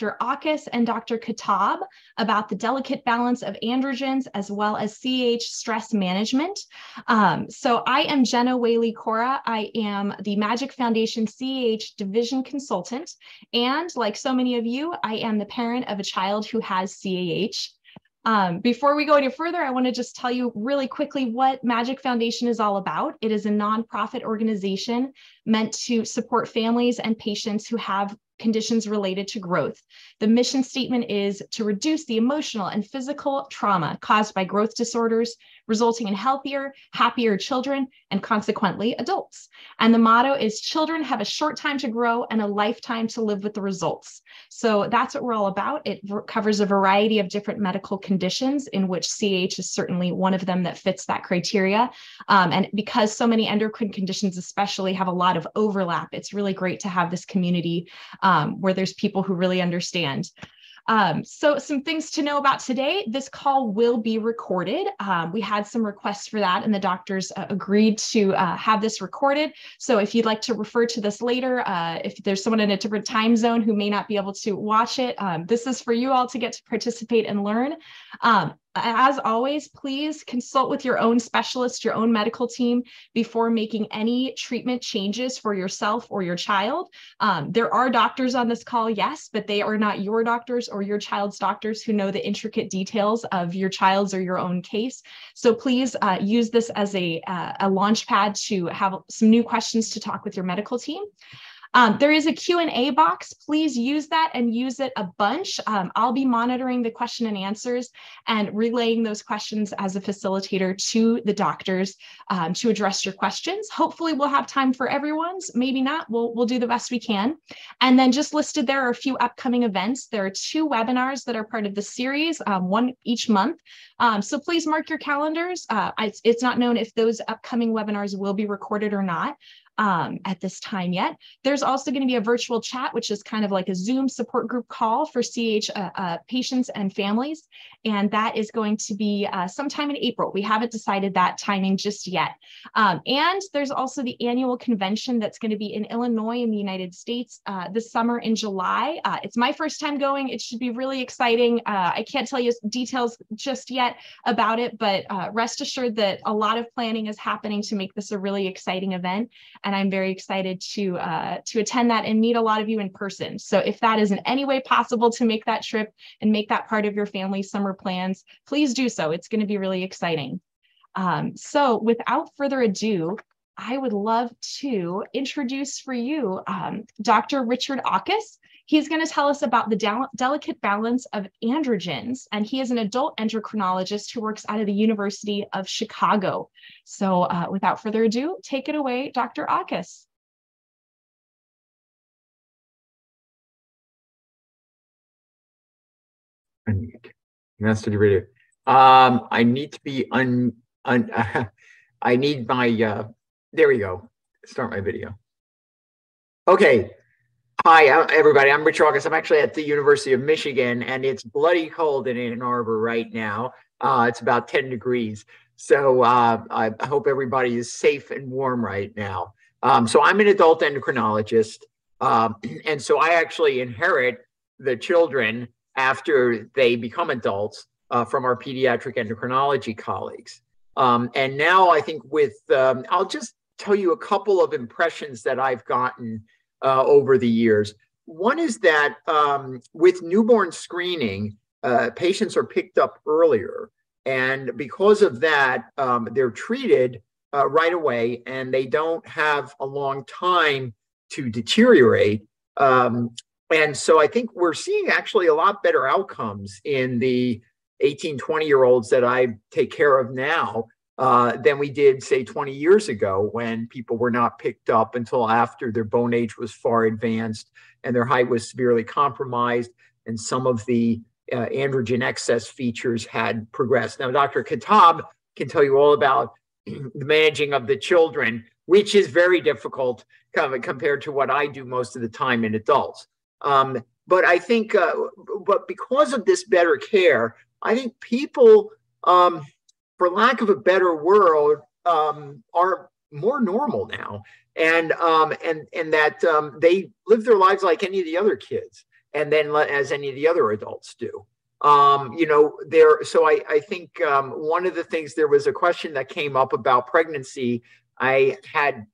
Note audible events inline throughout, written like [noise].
Dr. Auchus and Dr. Khattab about the delicate balance of androgens as well as CH stress management. Um, so I am Jenna Whaley Cora. I am the Magic Foundation CH division consultant. And like so many of you, I am the parent of a child who has CAH. Um, before we go any further, I want to just tell you really quickly what Magic Foundation is all about. It is a nonprofit organization meant to support families and patients who have conditions related to growth. The mission statement is to reduce the emotional and physical trauma caused by growth disorders, resulting in healthier, happier children, and consequently adults. And the motto is children have a short time to grow and a lifetime to live with the results. So that's what we're all about. It covers a variety of different medical conditions, in which CH is certainly one of them that fits that criteria. Um, and because so many endocrine conditions, especially, have a lot of overlap, it's really great to have this community um, where there's people who really understand. Um, so some things to know about today, this call will be recorded. Um, we had some requests for that and the doctors uh, agreed to uh, have this recorded. So if you'd like to refer to this later, uh, if there's someone in a different time zone who may not be able to watch it, um, this is for you all to get to participate and learn. As always, please consult with your own specialist, your own medical team before making any treatment changes for yourself or your child. Um, there are doctors on this call, yes, but they are not your doctors or your child's doctors who know the intricate details of your child's or your own case. So please uh, use this as a, uh, a launch pad to have some new questions to talk with your medical team. Um, there is a Q&A box. Please use that and use it a bunch. Um, I'll be monitoring the question and answers and relaying those questions as a facilitator to the doctors um, to address your questions. Hopefully we'll have time for everyone's, maybe not, we'll, we'll do the best we can. And then just listed there are a few upcoming events. There are two webinars that are part of the series, um, one each month. Um, so please mark your calendars. Uh, it's, it's not known if those upcoming webinars will be recorded or not um, at this time yet. There's also going to be a virtual chat, which is kind of like a Zoom support group call for CH uh, uh, patients and families. And that is going to be uh, sometime in April. We haven't decided that timing just yet. Um, and there's also the annual convention that's going to be in Illinois in the United States uh, this summer in July. Uh, it's my first time going. It should be really exciting. Uh, I can't tell you details just yet about it, but rest assured that a lot of planning is happening to make this a really exciting event and I'm very excited to uh, to attend that and meet a lot of you in person. So if that is in any way possible to make that trip and make that part of your family summer plans, please do so. It's going to be really exciting. Um, so without further ado, I would love to introduce for you um, Dr. Richard Auchus. He's going to tell us about the del delicate balance of androgens, and he is an adult endocrinologist who works out of the University of Chicago. So, uh, without further ado, take it away, Dr. Auchus. Master radio. Um, I need to be un. un uh, [laughs] I need my. Uh, there we go. Start my video. Okay, Hi, uh, everybody. I'm Rich Auchus. I'm actually at the University of Michigan, and it's bloody cold in Ann Arbor right now. Uh, it's about 10 degrees. So uh, I hope everybody is safe and warm right now. Um, so I'm an adult endocrinologist. Um, [clears throat] and so I actually inherit the children after they become adults uh, from our pediatric endocrinology colleagues. Um, and now I think with, um, I'll just tell you a couple of impressions that I've gotten uh, over the years. One is that um, with newborn screening, uh, patients are picked up earlier. And because of that, um, they're treated uh, right away and they don't have a long time to deteriorate. Um, and so I think we're seeing actually a lot better outcomes in the 18, 20 year olds that I take care of now uh, than we did, say, 20 years ago when people were not picked up until after their bone age was far advanced and their height was severely compromised and some of the uh, androgen excess features had progressed. Now, Dr. Khattab can tell you all about [clears throat] the managing of the children, which is very difficult compared to what I do most of the time in adults. Um, but I think, uh, but because of this better care, I think people um, for lack of a better word, um, are more normal now, and um, and and that um, they live their lives like any of the other kids. and then as any of the other adults do. Um, you know, there. So I, I think um, one of the things there was a question that came up about pregnancy. I had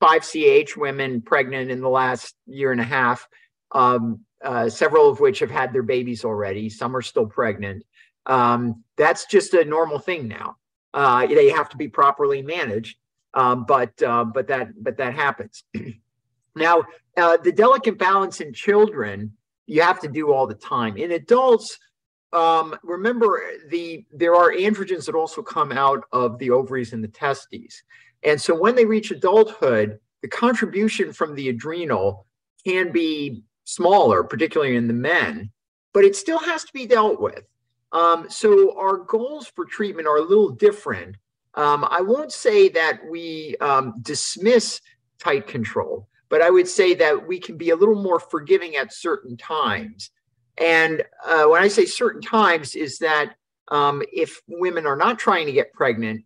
five CH women pregnant in the last year and a half, um, uh, several of which have had their babies already. Some are still pregnant. Um, that's just a normal thing now. Uh, they have to be properly managed, um, but uh, but that but that happens. [clears throat] now, uh, the delicate balance in children you have to do all the time. In adults, um, remember the there are androgens that also come out of the ovaries and the testes, and so when they reach adulthood, the contribution from the adrenal can be smaller, particularly in the men, but it still has to be dealt with. Um, so our goals for treatment are a little different. Um, I won't say that we um, dismiss tight control, but I would say that we can be a little more forgiving at certain times. And uh, when I say certain times, is that um, if women are not trying to get pregnant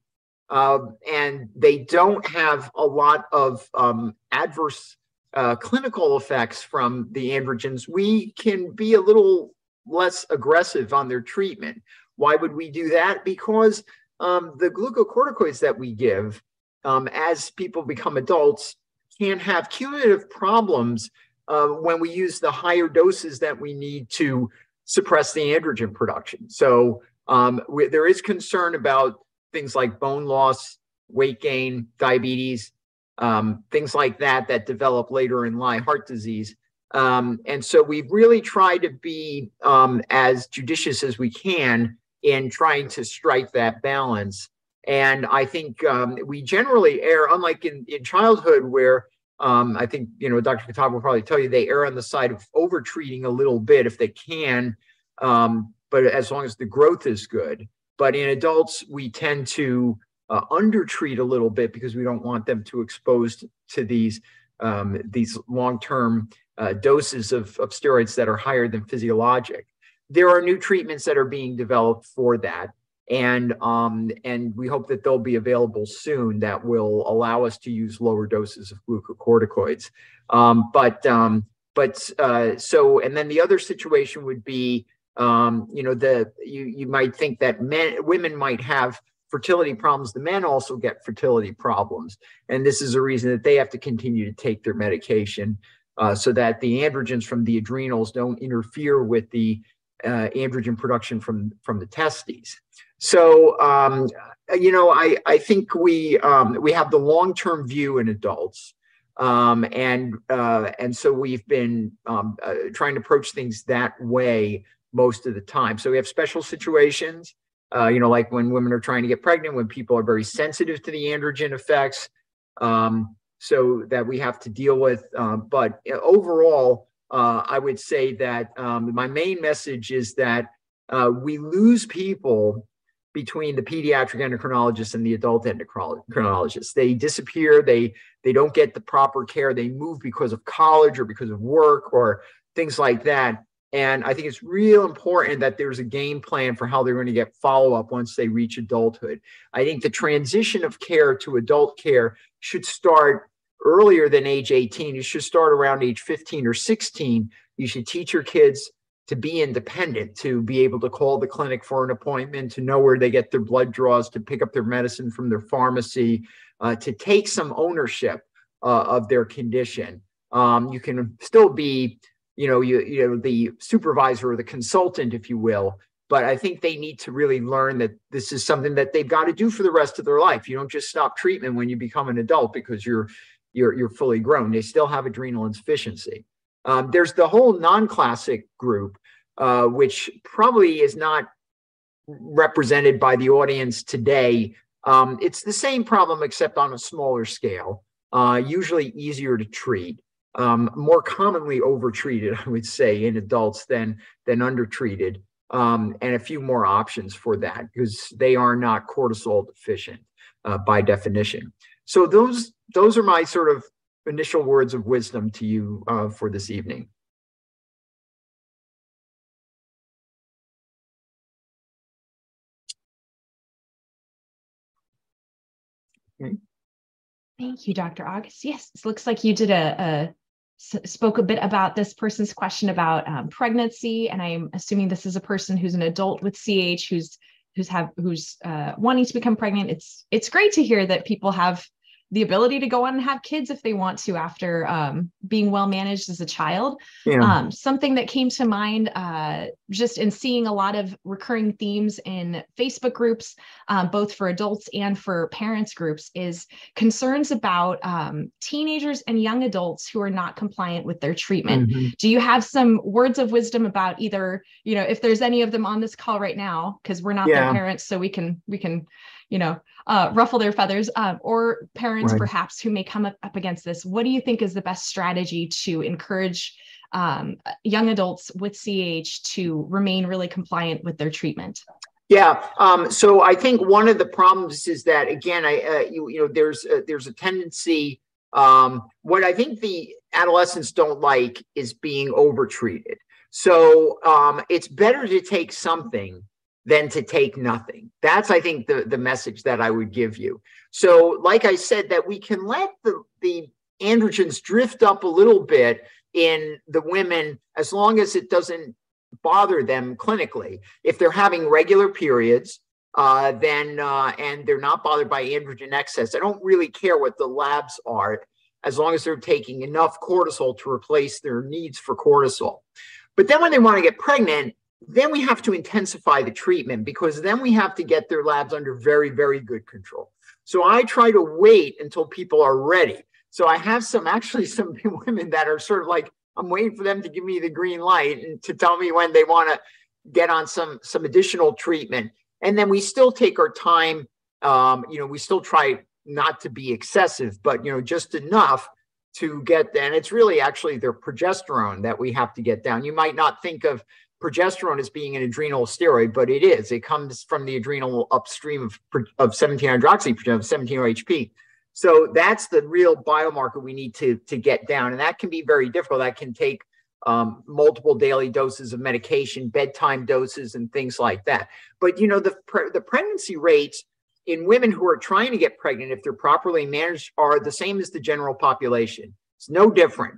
uh, and they don't have a lot of um, adverse uh, clinical effects from the androgens, we can be a little less aggressive on their treatment. Why would we do that? Because um, the glucocorticoids that we give um, as people become adults can have cumulative problems uh, when we use the higher doses that we need to suppress the androgen production. So um, we, there is concern about things like bone loss, weight gain, diabetes, um, things like that that develop later in life, heart disease. Um, and so we've really tried to be um, as judicious as we can in trying to strike that balance. And I think um, we generally err, unlike in, in childhood, where um, I think, you know, Dr. Khattab will probably tell you they err on the side of over treating a little bit if they can, um, but as long as the growth is good. But in adults, we tend to uh, undertreat a little bit because we don't want them to exposed to these um, these long-term uh, doses of, of steroids that are higher than physiologic. There are new treatments that are being developed for that. And, um, and we hope that they'll be available soon that will allow us to use lower doses of glucocorticoids. Um, but, um, but uh, so, and then the other situation would be, um, you know, the, you, you might think that men, women might have fertility problems, the men also get fertility problems. And this is a reason that they have to continue to take their medication uh, so that the androgens from the adrenals don't interfere with the uh, androgen production from, from the testes. So, um, you know, I, I think we, um, we have the long-term view in adults. Um, and, uh, and so we've been um, uh, trying to approach things that way most of the time. So we have special situations, uh, you know, like when women are trying to get pregnant, when people are very sensitive to the androgen effects. Um, so that we have to deal with. Uh, but overall, uh, I would say that um, my main message is that uh, we lose people between the pediatric endocrinologist and the adult endocrinologist. They disappear. They they don't get the proper care. They move because of college or because of work or things like that. And I think it's real important that there's a game plan for how they're going to get follow up once they reach adulthood. I think the transition of care to adult care should start earlier than age 18. You should start around age 15 or 16. You should teach your kids to be independent, to be able to call the clinic for an appointment, to know where they get their blood draws, to pick up their medicine from their pharmacy, uh, to take some ownership uh, of their condition. Um, you can still be, you know, you, you know, the supervisor or the consultant, if you will, but I think they need to really learn that this is something that they've got to do for the rest of their life. You don't just stop treatment when you become an adult because you're you're, you're fully grown. They still have adrenal insufficiency. Um, there's the whole non-classic group, uh, which probably is not represented by the audience today. Um, it's the same problem except on a smaller scale, uh, usually easier to treat, um, more commonly overtreated, I would say, in adults than, than undertreated, um, and a few more options for that because they are not cortisol deficient uh, by definition. So those those are my sort of initial words of wisdom to you uh, for this evening. Okay. Thank you, Dr. Auchus. Yes, it looks like you did a, a spoke a bit about this person's question about um, pregnancy, and I'm assuming this is a person who's an adult with CH who's who's have who's uh, wanting to become pregnant. It's it's great to hear that people have the ability to go on and have kids if they want to after um, being well managed as a child. Yeah. Um, something that came to mind uh, just in seeing a lot of recurring themes in Facebook groups, um, both for adults and for parents groups, is concerns about um, teenagers and young adults who are not compliant with their treatment. Mm-hmm. Do you have some words of wisdom about either, you know, if there's any of them on this call right now, because we're not yeah. their parents, so we can we can you know, uh, ruffle their feathers, um, or parents right. perhaps who may come up, up against this. What do you think is the best strategy to encourage um, young adults with CH to remain really compliant with their treatment? Yeah. Um, so I think one of the problems is that again, I uh, you, you know there's uh, there's a tendency. Um, what I think the adolescents don't like is being overtreated. So um, it's better to take something than to take nothing. That's, I think, the, the message that I would give you. So, like I said, that we can let the, the androgens drift up a little bit in the women as long as it doesn't bother them clinically. If they're having regular periods, uh, then uh, and they're not bothered by androgen excess, I don't really care what the labs are, as long as they're taking enough cortisol to replace their needs for cortisol. But then when they want to get pregnant, then we have to intensify the treatment because then we have to get their labs under very, very good control. So I try to wait until people are ready. So I have some actually some [laughs] women that are sort of like, I'm waiting for them to give me the green light and to tell me when they want to get on some some additional treatment. And then we still take our time. Um, you know, we still try not to be excessive, but you know, just enough to get. And it's really actually their progesterone that we have to get down. You might not think of progesterone as being an adrenal steroid, but it is. It comes from the adrenal upstream of, of 17 hydroxy, 17 OHP. So that's the real biomarker we need to, to get down. And that can be very difficult. That can take um, multiple daily doses of medication, bedtime doses, and things like that. But you know, the, pre- the pregnancy rates in women who are trying to get pregnant, if they're properly managed, are the same as the general population. It's no different.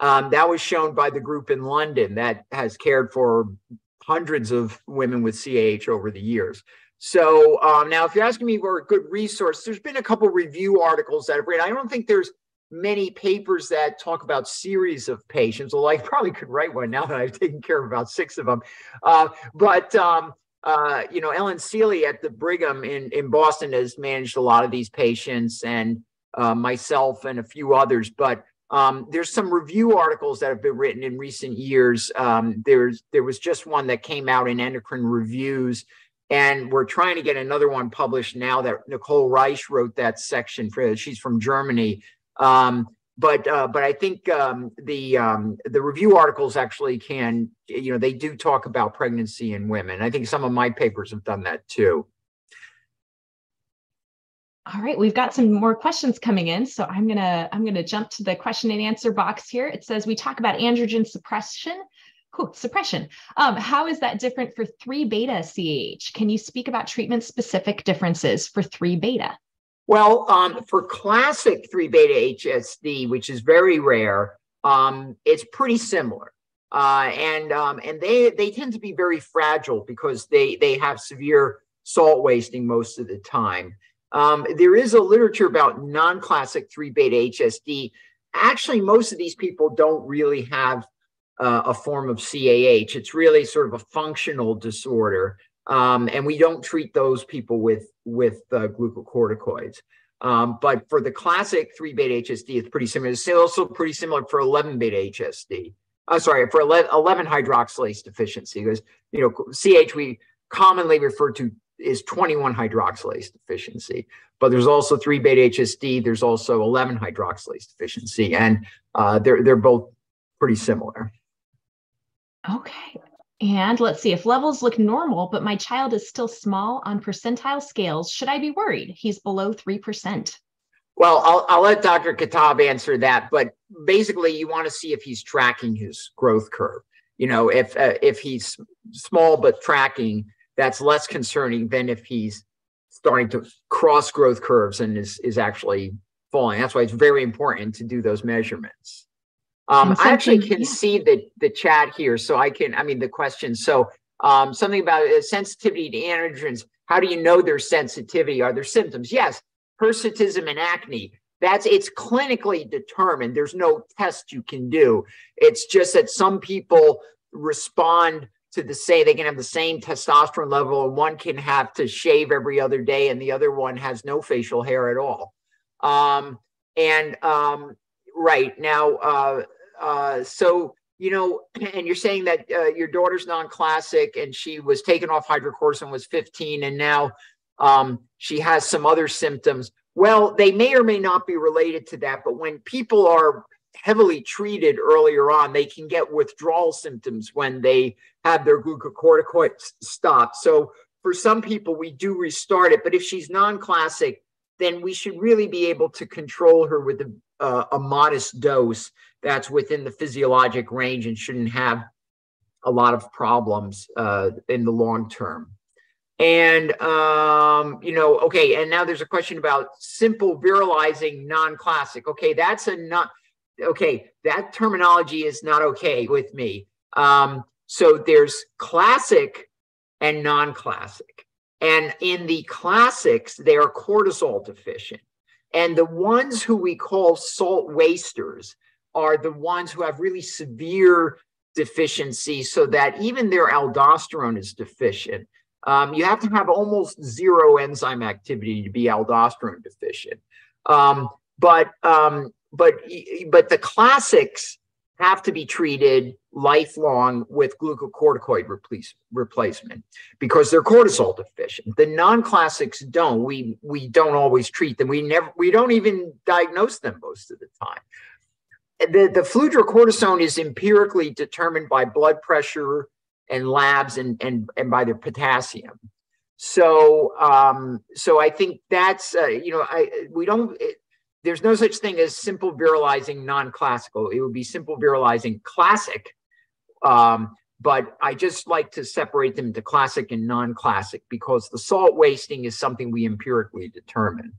Um, that was shown by the group in London that has cared for hundreds of women with CAH over the years. So um, now, if you're asking me for a good resource, there's been a couple review articles that I've read. I don't think there's many papers that talk about series of patients, although I probably could write one now that I've taken care of about six of them. Uh, but um, uh, you know, Ellen Seely at the Brigham in in Boston has managed a lot of these patients, and uh, myself and a few others. But um, there's some review articles that have been written in recent years. Um, there's there was just one that came out in Endocrine Reviews, and we're trying to get another one published now that Nicole Reisch wrote that section for. She's from Germany. Um, but uh, but I think um, the um, the review articles actually can you know they do talk about pregnancy in women. I think some of my papers have done that too. All right, we've got some more questions coming in, so I'm gonna I'm gonna jump to the question and answer box here. It says we talk about androgen suppression. Ooh, suppression. Um, how is that different for 3 beta CH? Can you speak about treatment specific differences for 3 beta? Well, um, for classic 3 beta HSD, which is very rare, um, it's pretty similar. Uh, and um, and they they tend to be very fragile because they they have severe salt wasting most of the time. Um, there is a literature about non classic 3 beta HSD. Actually, most of these people don't really have uh, a form of CAH. It's really sort of a functional disorder. Um, and we don't treat those people with, with uh, glucocorticoids. Um, but for the classic 3 beta HSD, it's pretty similar. It's also pretty similar for 11 beta HSD. Uh, sorry, for 11, 11 hydroxylase deficiency, because you know CH we commonly refer to is 21 hydroxylase deficiency. But there's also 3 beta HSD. There's also 11 hydroxylase deficiency, and uh, they're they're both pretty similar. Okay. And let's see if levels look normal, but my child is still small on percentile scales. Should I be worried? He's below 3%. Well, I'll, I'll let Dr. Khattab answer that. But basically, you want to see if he's tracking his growth curve. You know, if uh, if he's small but tracking, that's less concerning than if he's starting to cross growth curves and is, is actually falling. That's why it's very important to do those measurements. Um, I actually can see the the chat here, so I can. I mean, the question. So um, something about uh, sensitivity to androgens. How do you know there's sensitivity? Are there symptoms? Yes, hirsutism and acne. That's it's clinically determined. There's no test you can do. It's just that some people respond to the say they can have the same testosterone level and one can have to shave every other day and the other one has no facial hair at all. Um, and um, right now uh, uh, so you know [clears throat] and you're saying that uh, your daughter's non-classic and she was taken off hydrocortisone was 15 and now um, she has some other symptoms. Well they may or may not be related to that but when people are heavily treated earlier on, they can get withdrawal symptoms when they have their glucocorticoids stopped. So for some people, we do restart it. But if she's non-classic, then we should really be able to control her with a, uh, a modest dose that's within the physiologic range and shouldn't have a lot of problems uh, in the long term. And, um, you know, okay, and now there's a question about simple virilizing non-classic. Okay, that's a not, okay, that terminology is not okay with me. Um, so there's classic and non-classic. And in the classics, they are cortisol deficient. And the ones who we call salt wasters are the ones who have really severe deficiency so that even their aldosterone is deficient. Um, you have to have almost zero enzyme activity to be aldosterone deficient. Um, but um, but but the classics have to be treated lifelong with glucocorticoid replace, replacement because they're cortisol deficient. The non-classics don't. We we don't always treat them. We never we don't even diagnose them most of the time. The the fludrocortisone is empirically determined by blood pressure and labs and and and by their potassium. So um so I think that's uh, you know I we don't there's no such thing as simple virilizing non-classical. It would be simple virilizing classic. Um, but I just like to separate them into classic and non-classic because the salt wasting is something we empirically determine.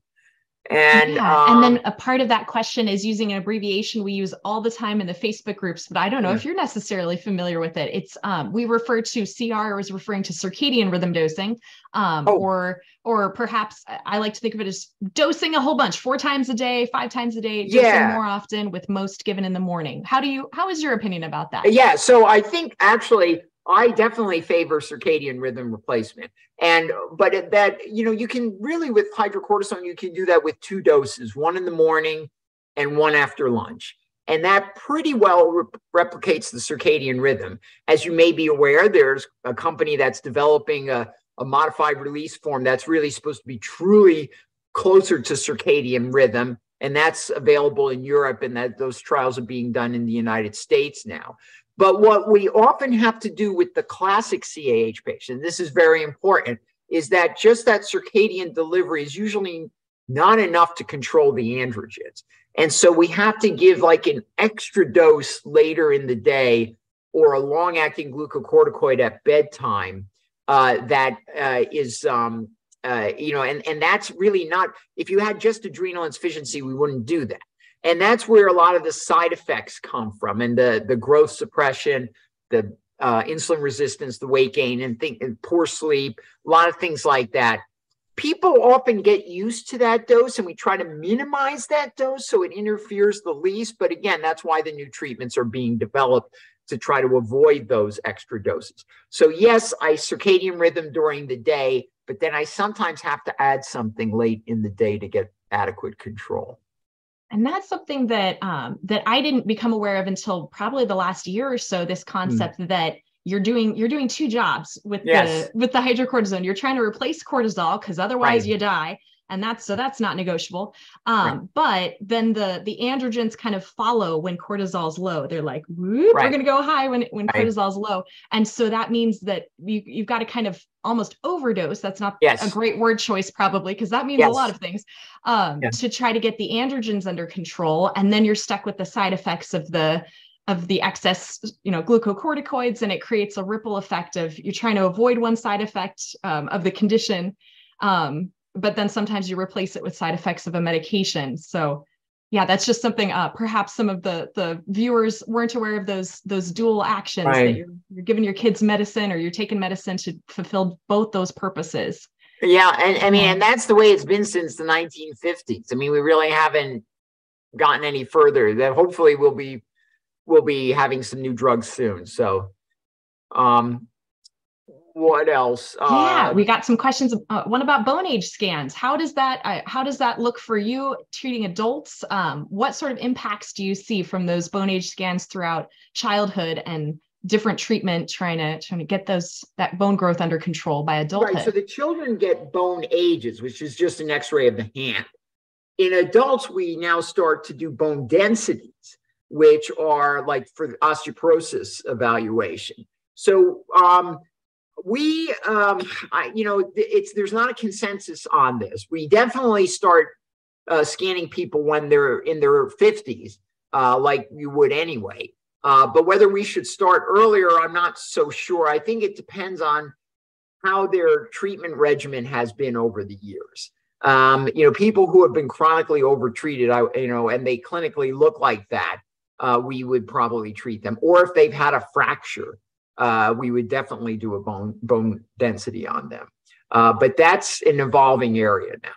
And yeah. Um, and then um, a part of that question is using an abbreviation we use all the time in the Facebook groups, but I don't know yeah. if you're necessarily familiar with it. It's um, we refer to CR as referring to circadian rhythm dosing, um, oh. or or perhaps I like to think of it as dosing a whole bunch, four times a day, five times a day, dosing yeah. more often, with most given in the morning. How do you? How is your opinion about that? Yeah, so I think actually I definitely favor circadian rhythm replacement. And but that you know you can really with hydrocortisone you can do that with two doses, one in the morning and one after lunch. And that pretty well re- replicates the circadian rhythm. As you may be aware, there's a company that's developing a, a modified release form that's really supposed to be truly closer to circadian rhythm and that's available in Europe and that those trials are being done in the United States now. But what we often have to do with the classic CAH patient, this is very important, is that just that circadian delivery is usually not enough to control the androgens. And so we have to give like an extra dose later in the day or a long acting glucocorticoid at bedtime uh, that uh, is, um, uh, you know, and, and that's really not, if you had just adrenal insufficiency, we wouldn't do that. And that's where a lot of the side effects come from and the, the growth suppression, the uh, insulin resistance, the weight gain, and, and poor sleep, a lot of things like that. People often get used to that dose, and we try to minimize that dose so it interferes the least. But again, that's why the new treatments are being developed to try to avoid those extra doses. So, yes, I circadian rhythm during the day, but then I sometimes have to add something late in the day to get adequate control and that's something that um, that I didn't become aware of until probably the last year or so. This hmm. concept mm. that you're doing you're doing two jobs with yes. the with the hydrocortisone. You're trying to replace cortisol because otherwise right. you die, and that's so that's not negotiable um, right. but then the the androgens kind of follow when cortisol's low they're like right. we're going to go high when when right. cortisol's low and so that means that you, you've got to kind of almost overdose that's not yes. a great word choice probably because that means yes. a lot of things um, yes. to try to get the androgens under control and then you're stuck with the side effects of the of the excess you know glucocorticoids and it creates a ripple effect of you're trying to avoid one side effect um, of the condition um, but then sometimes you replace it with side effects of a medication. So yeah, that's just something. Uh, perhaps some of the the viewers weren't aware of those those dual actions Right. that you're, you're giving your kids medicine or you're taking medicine to fulfill both those purposes. Yeah, and I mean, and that's the way it's been since the 1950s. I mean, we really haven't gotten any further. That hopefully we'll be we'll be having some new drugs soon. So, um, what else? yeah, Uh, we got some questions. Uh, one about bone age scans. How does that uh, how does that look for you treating adults? Um, what sort of impacts do you see from those bone age scans throughout childhood and different treatment trying to trying to get those that bone growth under control by adulthood? Right. So the children get bone ages, which is just an X-ray of the hand. In adults, we now start to do bone densities, which are like for osteoporosis evaluation. So um, we, um, I, you know, it's there's not a consensus on this. We definitely start uh, scanning people when they're in their 50s, uh, like you would anyway. Uh, but whether we should start earlier, I'm not so sure. I think it depends on how their treatment regimen has been over the years. Um, you know, people who have been chronically overtreated, I, you know, and they clinically look like that, uh, we would probably treat them. Or if they've had a fracture, uh, we would definitely do a bone bone density on them. Uh, but that's an evolving area now.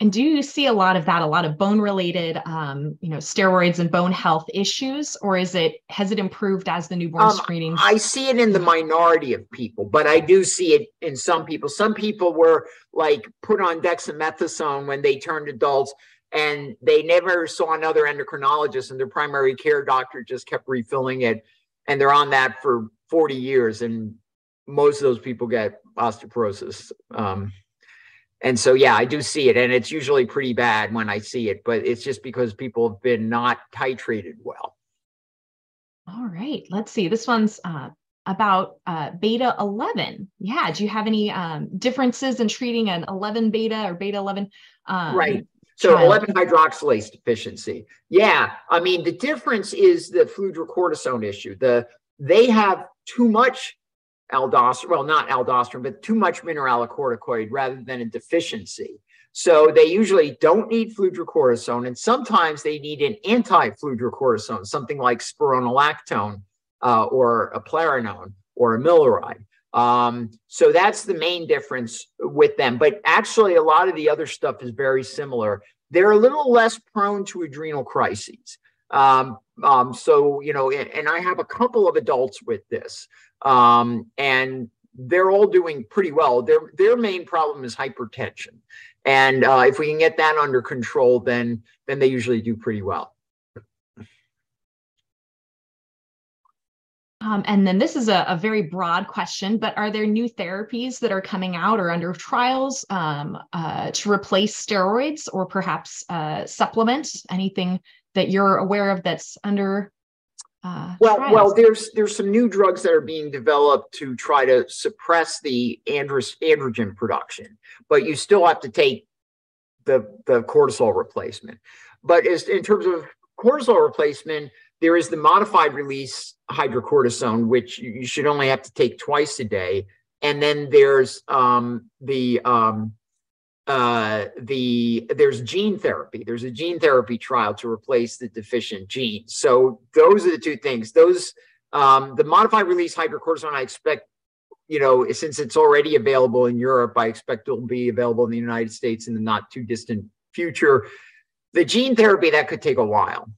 And do you see a lot of that, a lot of bone related, um, you know, steroids and bone health issues, or is it has it improved as the newborn Um, screenings? I see it in the minority of people, but I do see it in some people. Some people were like put on dexamethasone when they turned adults and they never saw another endocrinologist and their primary care doctor just kept refilling it and they're on that for 40 years and most of those people get osteoporosis. Um, and so, yeah, I do see it and it's usually pretty bad when I see it, but it's just because people have been not titrated well. All right, let's see. This one's uh, about uh, beta 11. Yeah, do you have any um, differences in treating an 11 beta or beta 11? Um, Right. So child? 11 hydroxylase deficiency. Yeah, I mean the difference is the fludrocortisone issue. The they have too much aldosterone, well not aldosterone, but too much mineralocorticoid rather than a deficiency. So they usually don't need fludrocortisone, and sometimes they need an anti-fludrocortisone, something like spironolactone uh, or eplerenone or amiloride. Um, so that's the main difference with them. But actually, a lot of the other stuff is very similar. They're a little less prone to adrenal crises. Um, um, so, you know, and, I have a couple of adults with this, um, and they're all doing pretty well. Their their main problem is hypertension, and uh, if we can get that under control, then then they usually do pretty well. Um, and then this is a, a very broad question, but are there new therapies that are coming out or under trials um, uh, to replace steroids or perhaps uh, supplement anything that you're aware of that's under? Uh, Well, trials? well, there's there's some new drugs that are being developed to try to suppress the andros, androgen production, but you still have to take the the cortisol replacement. But as in terms of cortisol replacement, there is the modified release hydrocortisone, which you should only have to take twice a day, and then there's um, the um, uh, the there's gene therapy. There's a gene therapy trial to replace the deficient gene. So those are the two things. Those um, the modified release hydrocortisone. I expect, you know, since it's already available in Europe, I expect it'll be available in the United States in the not too distant future. The gene therapy that could take a while.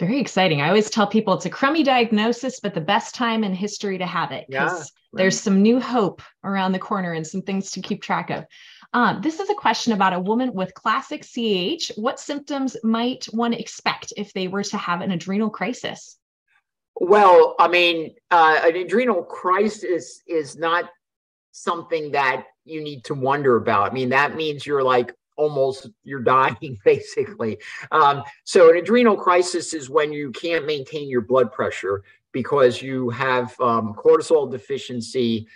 Very exciting. I always tell people it's a crummy diagnosis, but the best time in history to have it Yeah, because there's some new hope around the corner and some things to keep track of. Um, this is a question about a woman with classic CAH. What symptoms might one expect if they were to have an adrenal crisis? Well, I mean, uh, an adrenal crisis is not something that you need to wonder about. I mean, that means you're like almost you're dying [laughs] basically. Um, so an adrenal crisis is when you can't maintain your blood pressure because you have um, cortisol deficiency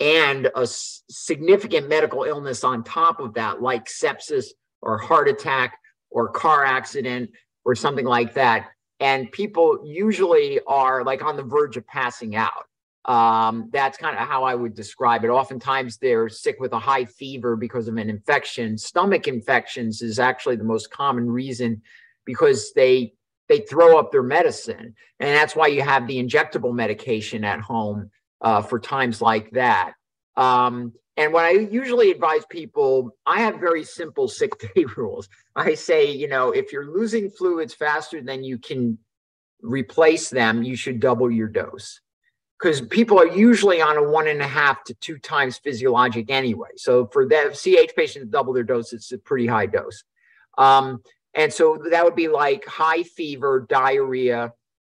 and a s- significant medical illness on top of that, like sepsis or heart attack or car accident or something like that and people usually are like on the verge of passing out. Um, that's kind of how I would describe it. Oftentimes they're sick with a high fever because of an infection. Stomach infections is actually the most common reason because they they throw up their medicine, and that's why you have the injectable medication at home uh, for times like that. Um, and what I usually advise people, I have very simple sick [laughs] day rules. I say, you know, if you're losing fluids faster than you can replace them, you should double your dose because people are usually on a one and a half to two times physiologic anyway. So for that CH patient to double their dose, it's a pretty high dose. Um, and so that would be like high fever, diarrhea,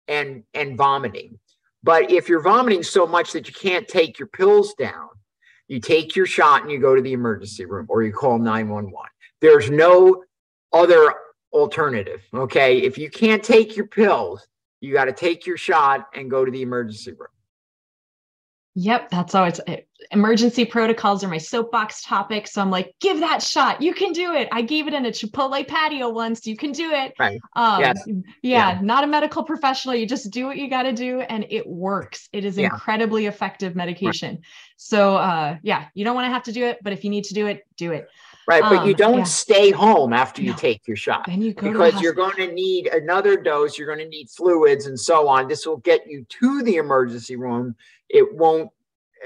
and and vomiting. But if you're vomiting so much that you can't take your pills down, you take your shot and you go to the emergency room or you call 911. There's no other alternative. Okay. If you can't take your pills, you got to take your shot and go to the emergency room. Yep, that's always emergency protocols are my soapbox topic. So I'm like, give that shot. You can do it. I gave it in a Chipotle patio once. You can do it. Right. Um, yes. yeah, yeah, not a medical professional. You just do what you got to do, and it works. It is yeah. incredibly effective medication. Right. So uh, yeah, you don't want to have to do it, but if you need to do it, do it. Right, but um, you don't yeah. stay home after you no. take your shot. Then you because you're going to need another dose. You're going to need fluids and so on. This will get you to the emergency room it won't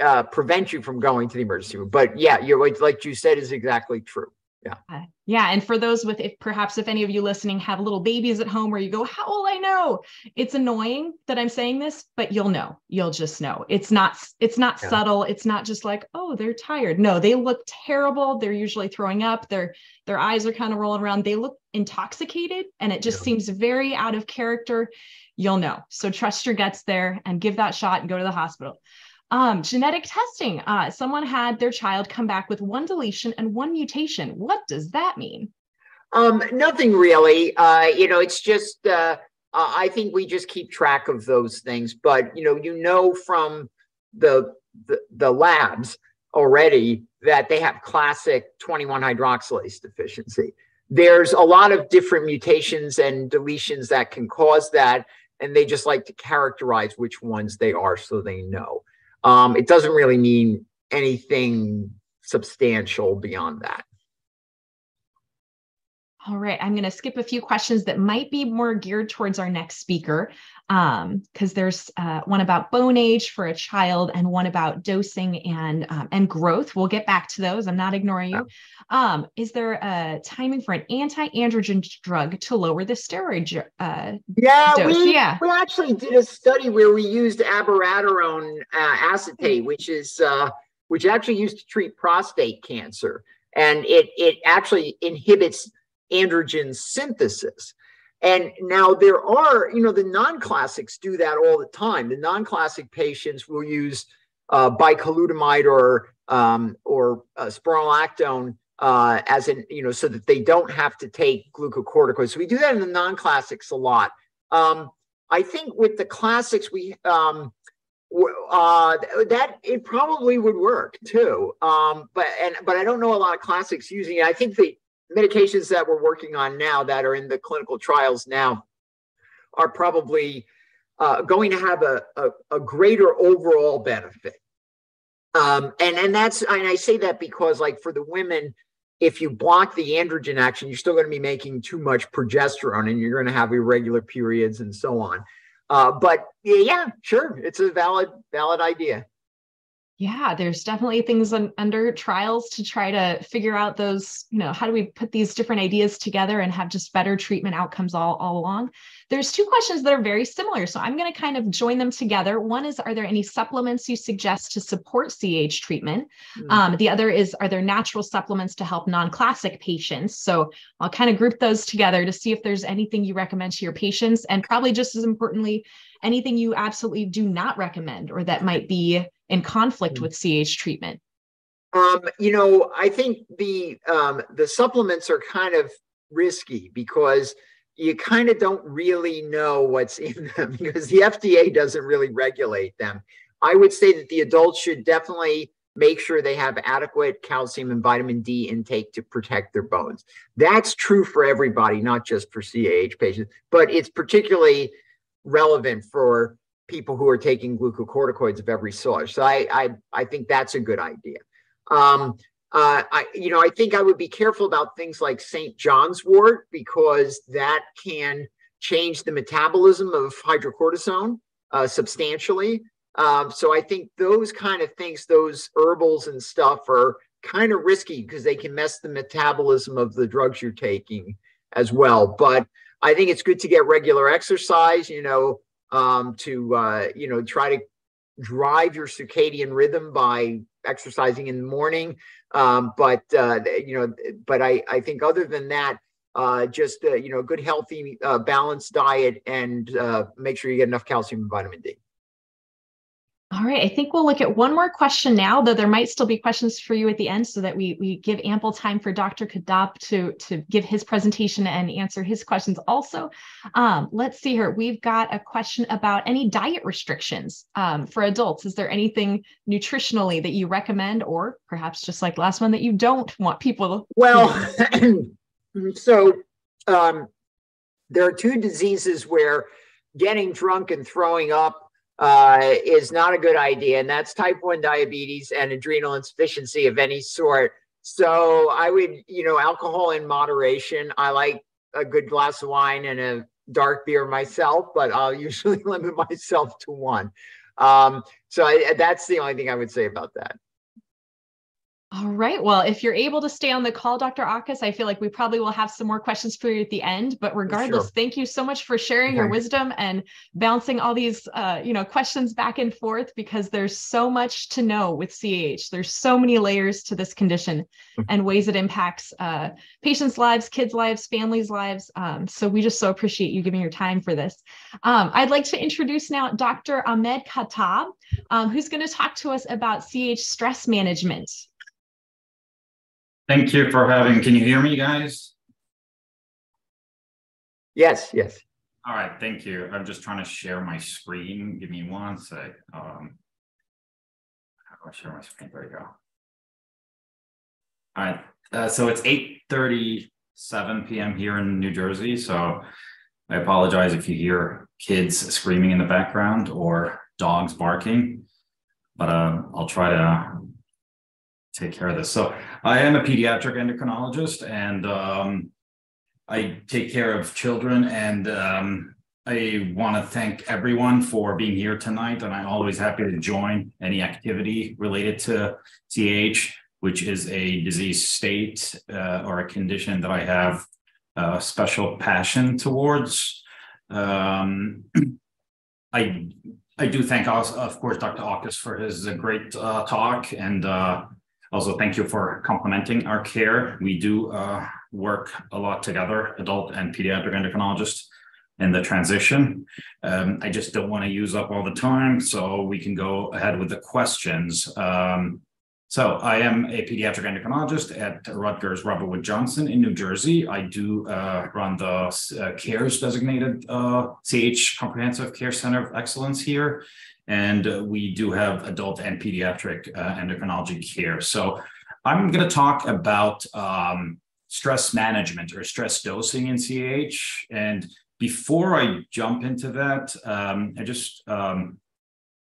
uh, prevent you from going to the emergency room. But yeah, you're like you said is exactly true. Yeah. Uh, yeah. And for those with, if perhaps if any of you listening have little babies at home where you go, how will I know? It's annoying that I'm saying this, but you'll know. You'll just know. It's not, it's not yeah. subtle. It's not just like, oh, they're tired. No, they look terrible. They're usually throwing up. Their, their eyes are kind of rolling around. They look intoxicated and it just yeah. seems very out of character you'll know. So trust your guts there and give that shot and go to the hospital. Um, genetic testing. Uh, someone had their child come back with one deletion and one mutation. What does that mean? Um, nothing really. Uh, you know, it's just uh, I think we just keep track of those things. But you know, you know from the the, the labs already that they have classic 21 hydroxylase deficiency. There's a lot of different mutations and deletions that can cause that and they just like to characterize which ones they are so they know. Um, it doesn't really mean anything substantial beyond that. All right, I'm going to skip a few questions that might be more geared towards our next speaker because um, there's uh, one about bone age for a child and one about dosing and um, and growth. We'll get back to those. I'm not ignoring you. Um, is there a timing for an anti-androgen drug to lower the steroid uh, yeah, dose? We, yeah, we actually did a study where we used abiraterone uh, acetate, which is uh, which actually used to treat prostate cancer, and it it actually inhibits androgen synthesis. And now there are, you know, the non-classics do that all the time. The non-classic patients will use uh, bicalutamide or um, or uh, spironolactone uh, as an, you know, so that they don't have to take glucocorticoids. So we do that in the non-classics a lot. Um, I think with the classics, we um, uh, that it probably would work too. Um, but and but I don't know a lot of classics using it. I think the medications that we're working on now that are in the clinical trials now are probably uh, going to have a, a, a, greater overall benefit. Um, and, and that's, and I say that because like for the women, if you block the androgen action, you're still going to be making too much progesterone and you're going to have irregular periods and so on. Uh, but yeah, sure, it's a valid, valid idea yeah there's definitely things on, under trials to try to figure out those you know how do we put these different ideas together and have just better treatment outcomes all, all along. There's two questions that are very similar so i'm going to kind of join them together. One is are there any supplements you suggest to support ch treatment? Mm-hmm. um, the other is are there natural supplements to help non-classic patients? So i'll kind of group those together to see if there's anything you recommend to your patients and probably just as importantly anything you absolutely do not recommend or that might be in conflict mm-hmm. with CH treatment? Um, you know, I think the um, the supplements are kind of risky because you kind of don't really know what's [laughs] in them because the FDA doesn't really regulate them. I would say that the adults should definitely make sure they have adequate calcium and vitamin D intake to protect their bones. That's true for everybody, not just for CAH patients, but it's particularly relevant for people who are taking glucocorticoids of every sort. So I I, I think that's a good idea. Um, uh, I, you know, I think I would be careful about things like St. John's wort because that can change the metabolism of hydrocortisone uh, substantially. Um, so I think those kind of things, those herbals and stuff, are kind of risky because they can mess the metabolism of the drugs you're taking as well. But I think it's good to get regular exercise. You know, um, to uh, you know try to drive your circadian rhythm by exercising in the morning. Um, but uh, you know, but I I think other than that, uh, just uh, you know, good healthy uh, balanced diet and uh, make sure you get enough calcium and vitamin D. All right, I think we'll look at one more question now, though there might still be questions for you at the end so that we, we give ample time for Dr. Khattab to, to give his presentation and answer his questions also. Um, let's see here. We've got a question about any diet restrictions um, for adults. Is there anything nutritionally that you recommend or perhaps just like last one that you don't want people to? Well, [clears throat] so um, there are two diseases where getting drunk and throwing up uh, is not a good idea, and that's type 1 diabetes and adrenal insufficiency of any sort. So I would, you know, alcohol in moderation. I like a good glass of wine and a dark beer myself, but I'll [laughs] usually limit myself to one. Um, so I, that's the only thing I would say about that. All right. Well, if you're able to stay on the call, Dr. Auchus, I feel like we probably will have some more questions for you at the end. But regardless, sure. thank you so much for sharing okay. your wisdom and bouncing all these, uh, you know, questions back and forth because there's so much to know with CAH. There's so many layers to this condition mm-hmm. and ways it impacts uh, patients' lives, kids' lives, families' lives. Um, so we just so appreciate you giving your time for this. Um, I'd like to introduce now Dr. Ahmed Khattab, um, who's going to talk to us about CAH stress management. Thank you for having. Can you hear me, guys? Yes, yes. All right, thank you. I'm just trying to share my screen. Give me one sec. Um, how do I share my screen? There you go. All right, uh, so it's 8.37 p.m. here in New Jersey, so I apologize if you hear kids screaming in the background or dogs barking, but uh, I'll try to take care of this. So I am a pediatric endocrinologist and um, I take care of children and um, I want to thank everyone for being here tonight. And I'm always happy to join any activity related to CAH, which is a disease state uh, or a condition that I have a special passion towards. Um, [clears throat] I I do thank, also, of course, Dr. Auchus for his great uh, talk and uh, also, thank you for complimenting our care. We do uh, work a lot together, adult and pediatric endocrinologists in the transition. Um, I just don't want to use up all the time, so we can go ahead with the questions. Um, so I am a pediatric endocrinologist at Rutgers Robert Wood Johnson in New Jersey. I do uh, run the uh, CARES designated uh, CH Comprehensive Care Center of Excellence here. And uh, we do have adult and pediatric uh, endocrinology care. So I'm going to talk about um, stress management or stress dosing in CH. And before I jump into that, um, I just um,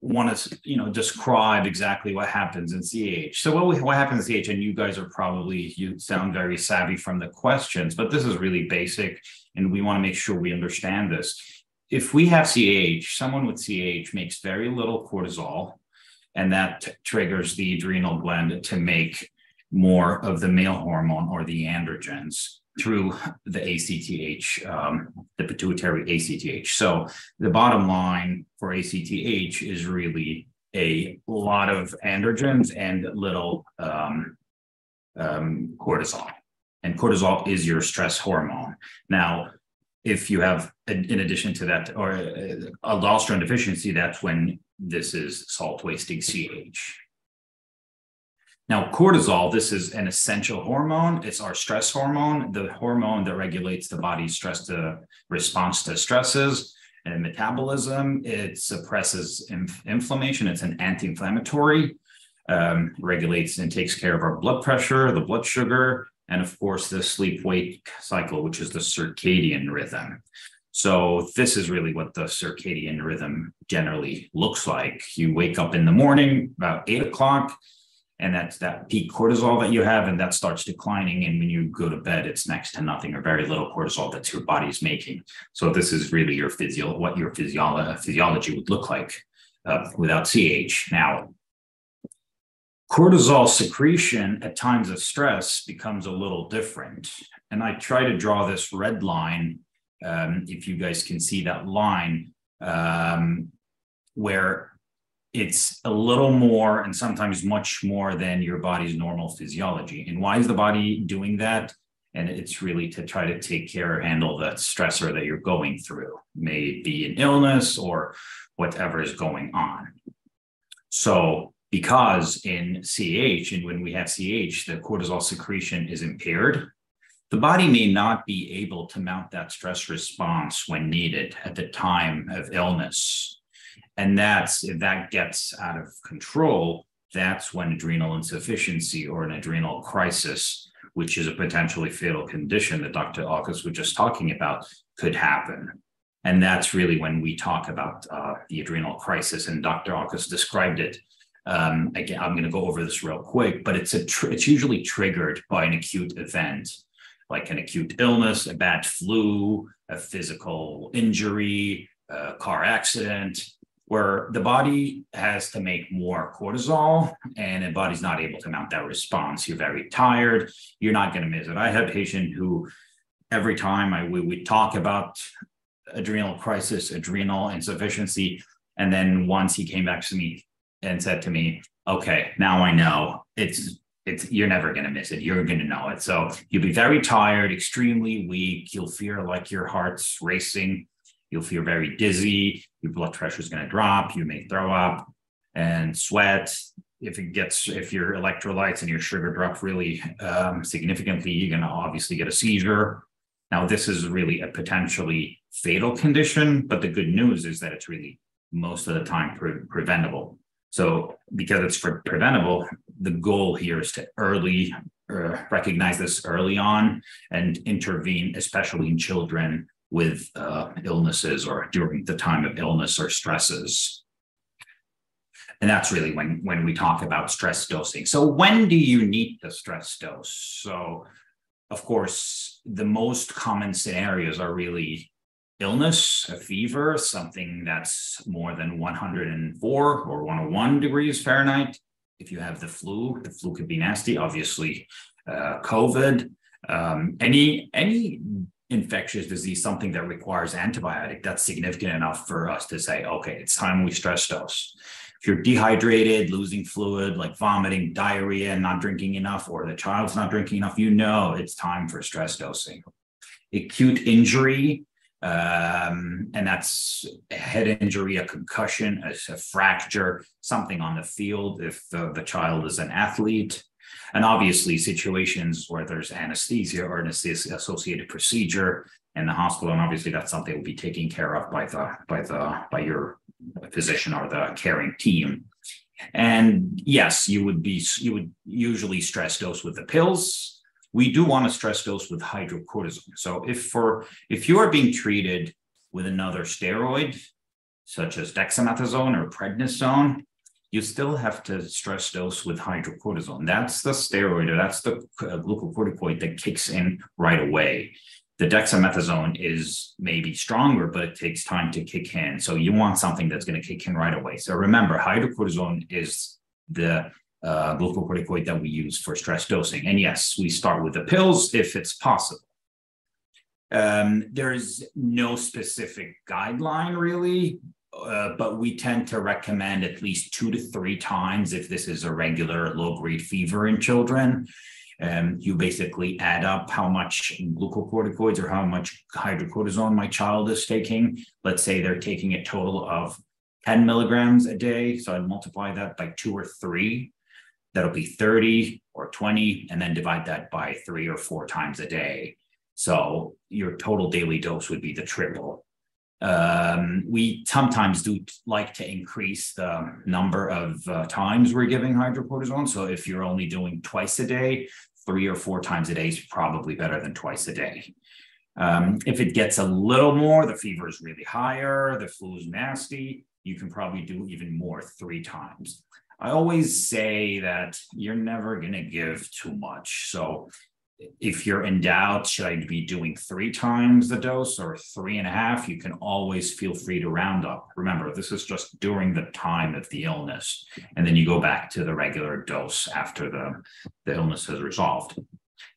want to you know describe exactly what happens in CH. So what, we, what happens in CAH, and you guys are probably you sound very savvy from the questions, but this is really basic, and we want to make sure we understand this if we have CH, someone with CH makes very little cortisol, and that t- triggers the adrenal gland to make more of the male hormone or the androgens through the ACTH, um, the pituitary ACTH. So the bottom line for ACTH is really a lot of androgens and little um, um, cortisol. And cortisol is your stress hormone. Now, if you have, in addition to that, or uh, aldosterone deficiency, that's when this is salt wasting CH. Now, cortisol, this is an essential hormone. It's our stress hormone, the hormone that regulates the body's stress to response to stresses and metabolism. It suppresses inf- inflammation. It's an anti-inflammatory, um, regulates and takes care of our blood pressure, the blood sugar, and of course the sleep wake cycle, which is the circadian rhythm. So this is really what the circadian rhythm generally looks like. You wake up in the morning about eight o'clock, and that's that peak cortisol that you have, and that starts declining. And when you go to bed, it's next to nothing or very little cortisol that your body's making. So this is really your physio, what your physiolo- physiology would look like uh, without CH. Now, cortisol secretion at times of stress becomes a little different. And I try to draw this red line um, if you guys can see that line um, where it's a little more and sometimes much more than your body's normal physiology. And why is the body doing that? And it's really to try to take care or handle the stressor that you're going through, may it be an illness or whatever is going on. So, because in CH, and when we have CH, the cortisol secretion is impaired, the body may not be able to mount that stress response when needed at the time of illness. And that's if that gets out of control, that's when adrenal insufficiency or an adrenal crisis, which is a potentially fatal condition that Dr. Auchus was just talking about, could happen. And that's really when we talk about uh, the adrenal crisis. And Dr. Auchus described it. Um, again, I'm going to go over this real quick, but it's a tr- it's usually triggered by an acute event like an acute illness, a bad flu, a physical injury, a car accident, where the body has to make more cortisol and the body's not able to mount that response. You're very tired. You're not going to miss it. I had a patient who every time I we would talk about adrenal crisis, adrenal insufficiency, and then once he came back to me and said to me, "Okay, now I know it's it's you're never going to miss it. You're going to know it. So you'll be very tired, extremely weak. You'll feel like your heart's racing. You'll feel very dizzy. Your blood pressure is going to drop. You may throw up and sweat. If it gets, if your electrolytes and your sugar drop really um, significantly, you're going to obviously get a seizure. Now, this is really a potentially fatal condition, but the good news is that it's really most of the time pre- preventable. So, because it's for preventable, the goal here is to early uh, recognize this early on and intervene, especially in children with uh, illnesses or during the time of illness or stresses. And that's really when, when we talk about stress dosing. So, when do you need the stress dose? So, of course, the most common scenarios are really illness, a fever, something that's more than 104 or 101 degrees Fahrenheit. If you have the flu, the flu could be nasty. Obviously, uh, COVID, um, any any infectious disease, something that requires antibiotic, that's significant enough for us to say, okay, it's time we stress dose. If you're dehydrated, losing fluid, like vomiting, diarrhea, and not drinking enough, or the child's not drinking enough, you know it's time for stress dosing. Acute injury, um, and that's a head injury, a concussion, a, a, fracture, something on the field if the, the child is an athlete. And obviously, situations where there's anesthesia or an associated procedure in the hospital, and obviously that's something will be taken care of by the by the by your physician or the caring team. And yes, you would be you would usually stress dose with the pills we do want to stress dose with hydrocortisone. So if for if you are being treated with another steroid, such as dexamethasone or prednisone, you still have to stress dose with hydrocortisone. That's the steroid or that's the uh, glucocorticoid that kicks in right away. The dexamethasone is maybe stronger, but it takes time to kick in. So you want something that's going to kick in right away. So remember, hydrocortisone is the uh, glucocorticoid that we use for stress dosing. And yes, we start with the pills if it's possible. Um, there's no specific guideline really, uh, but we tend to recommend at least two to three times if this is a regular low grade fever in children. Um, you basically add up how much glucocorticoids or how much hydrocortisone my child is taking. Let's say they're taking a total of 10 milligrams a day. So I'd multiply that by two or three that'll be 30 or 20, and then divide that by three or four times a day. So your total daily dose would be the triple. Um, we sometimes do like to increase the number of uh, times we're giving hydrocortisone. So if you're only doing twice a day, three or four times a day is probably better than twice a day. Um, if it gets a little more, the fever is really higher, the flu is nasty, you can probably do even more three times. I always say that you're never going to give too much. So if you're in doubt, should I be doing three times the dose or three and a half? You can always feel free to round up. Remember, this is just during the time of the illness. And then you go back to the regular dose after the, the illness has resolved.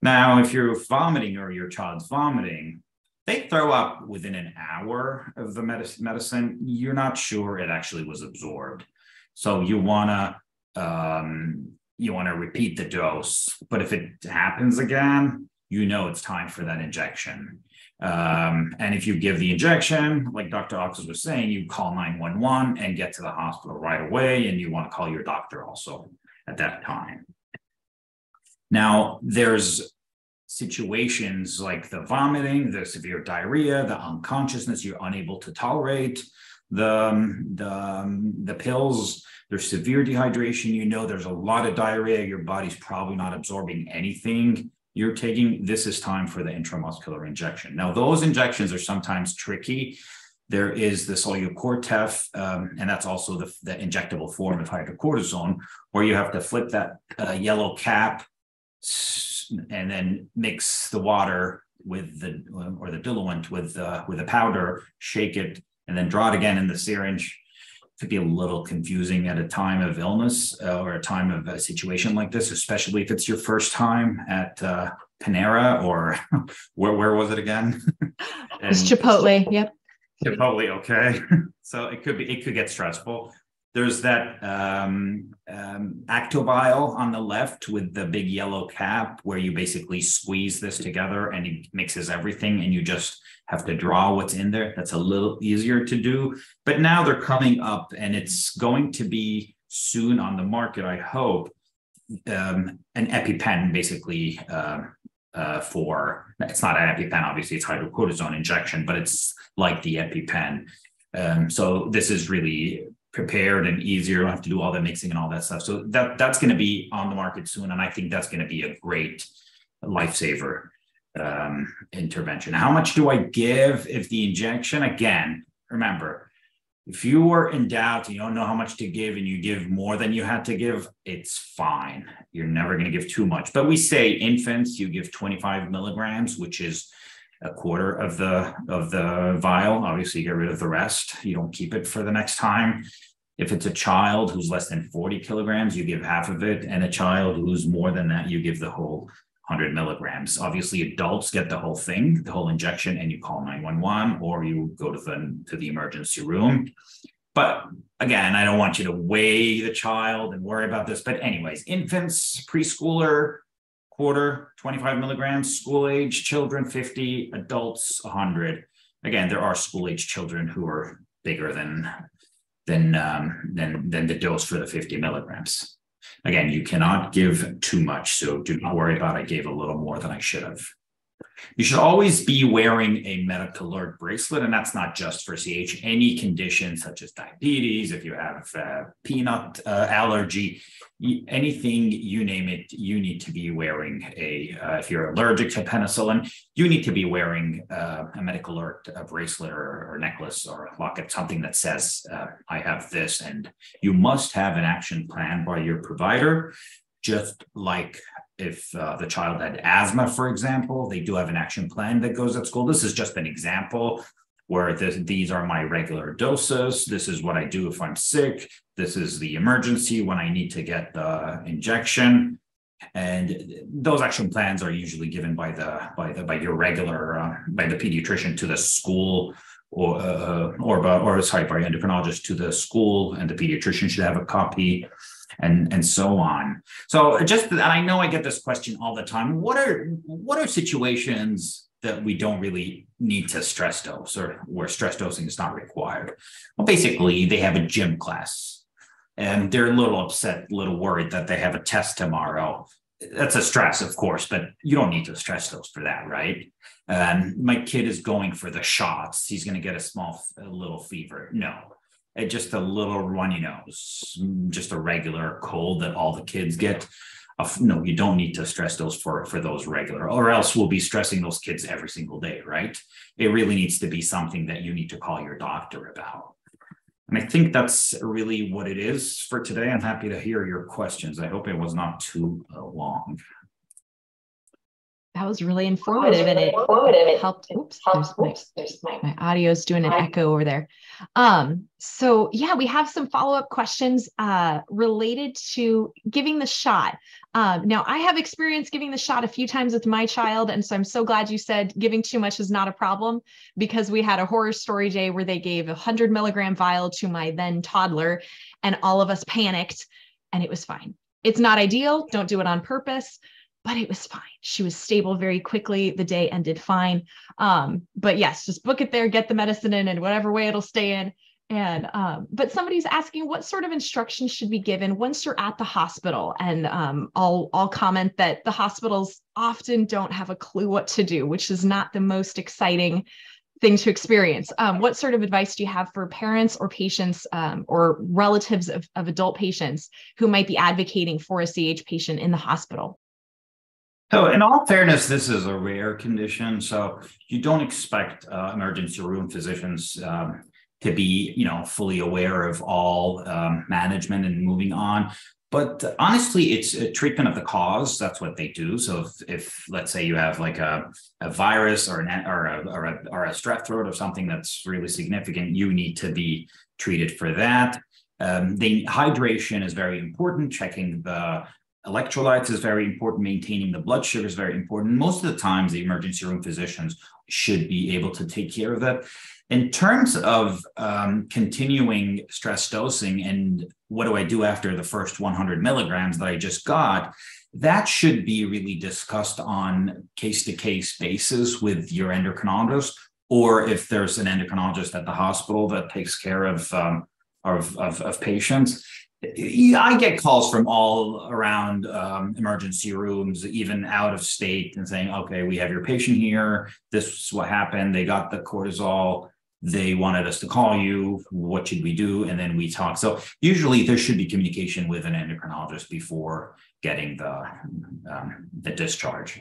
Now, if you're vomiting or your child's vomiting, they throw up within an hour of the medicine. You're not sure it actually was absorbed. So you want to um, you want to repeat the dose. But if it happens again, you know it's time for that injection. Um, and if you give the injection, like Dr. Auchus was saying, you call 911 and get to the hospital right away. And you want to call your doctor also at that time. Now, there's situations like the vomiting, the severe diarrhea, the unconsciousness you're unable to tolerate, the, um, the, um, the pills there's severe dehydration. You know, there's a lot of diarrhea. Your body's probably not absorbing anything you're taking. This is time for the intramuscular injection. Now, those injections are sometimes tricky. There is the Solu-Cortef, um, and that's also the, the, injectable form of hydrocortisone, where you have to flip that uh, yellow cap and then mix the water with the or the diluent with uh, with the powder, shake it, and then draw it again in the syringe could be a little confusing at a time of illness uh, or a time of a situation like this, especially if it's your first time at uh, Panera or [laughs] where where was it again? it's Chipotle. Yep. Chipotle. Okay, [laughs] so it could be it could get stressful. There's that um, um, on the left with the big yellow cap where you basically squeeze this together and it mixes everything and you just have to draw what's in there. That's a little easier to do. But now they're coming up and it's going to be soon on the market, I hope, um, an EpiPen basically uh, uh, for, it's not an EpiPen, obviously it's hydrocortisone injection, but it's like the EpiPen. Um, so this is really prepared and easier. You don't have to do all the mixing and all that stuff. So that that's going to be on the market soon, and I think that's going to be a great lifesaver um, intervention. How much do I give if the injection? Again, remember, if you are in doubt, you don't know how much to give, and you give more than you had to give, it's fine. You're never going to give too much. But we say infants, you give 25 milligrams, which is a quarter of the of the vial. Obviously, you get rid of the rest. You don't keep it for the next time. If it's a child who's less than 40 kilograms, you give half of it. And a child who's more than that, you give the whole 100 milligrams. Obviously, adults get the whole thing, the whole injection, and you call 911 or you go to the, to the emergency room. But again, I don't want you to weigh the child and worry about this. But, anyways, infants, preschooler, quarter, 25 milligrams, school age children, 50, adults, 100. Again, there are school age children who are bigger than than um, than than the dose for the 50 milligrams. Again, you cannot give too much, so do not worry about I gave a little more than I should have. You should always be wearing a medical alert bracelet, and that's not just for CH. Any condition such as diabetes, if you have uh, peanut uh, allergy, anything you name it, you need to be wearing a. Uh, if you're allergic to penicillin, you need to be wearing uh, a medical alert a bracelet or, or, necklace or a locket, something that says uh, I have this, and you must have an action plan by your provider just like if uh, the child had asthma, for example, they do have an action plan that goes at school. This is just an example where this, these are my regular doses. This is what I do if I'm sick. This is the emergency when I need to get the injection. And those action plans are usually given by the by the by your regular uh, by the pediatrician to the school or uh, or by, or sorry by endocrinologist to the school, and the pediatrician should have a copy and and so on. So just and I know I get this question all the time. What are what are situations that we don't really need to stress dose or where stress dosing is not required? Well, basically they have a gym class and they're a little upset, a little worried that they have a test tomorrow. That's a stress, of course, but you don't need to stress dose for that, right? Um, my kid is going for the shots. He's going to get a small, a little fever. No, just a little runny nose, just a regular cold that all the kids get. no, you don't need to stress dose for for those regular, or else we'll be stressing those kids every single day, right? It really needs to be something that you need to call your doctor about. And I think that's really what it is for today. I'm happy to hear your questions. I hope it was not too uh, long that was really informative and it, informative. it helped. Oops, there's my, there's my, my audio is doing an echo over there. Um, so yeah, we have some follow-up questions uh, related to giving the shot. Um, now I have experience giving the shot a few times with my child. And so I'm so glad you said giving too much is not a problem because we had a horror story day where they gave a hundred milligram vial to my then toddler and all of us panicked and it was fine. It's not ideal. Don't do it on purpose but it was fine. She was stable very quickly. The day ended fine. Um, but yes, just book it there, get the medicine in, and whatever way it'll stay in. And um, but somebody's asking what sort of instructions should be given once you're at the hospital. And um, I'll I'll comment that the hospitals often don't have a clue what to do, which is not the most exciting thing to experience. Um, what sort of advice do you have for parents or patients um, or relatives of, of adult patients who might be advocating for a CH patient in the hospital? So, in all fairness, this is a rare condition. So, you don't expect uh, emergency room physicians um, to be, you know, fully aware of all um, management and moving on. But honestly, it's a treatment of the cause. That's what they do. So, if, if let's say you have like a, a virus or an or a, or a or a strep throat or something that's really significant, you need to be treated for that. Um, the hydration is very important. Checking the Electrolytes is very important. Maintaining the blood sugar is very important. Most of the times, the emergency room physicians should be able to take care of that. In terms of um, continuing stress dosing and what do I do after the first 100 milligrams that I just got, that should be really discussed on case to case basis with your endocrinologist, or if there's an endocrinologist at the hospital that takes care of, um, of, of, of patients I get calls from all around um, emergency rooms, even out of state, and saying, okay, we have your patient here. This is what happened. They got the cortisol. They wanted us to call you. What should we do? And then we talk. So usually there should be communication with an endocrinologist before getting the um, the discharge.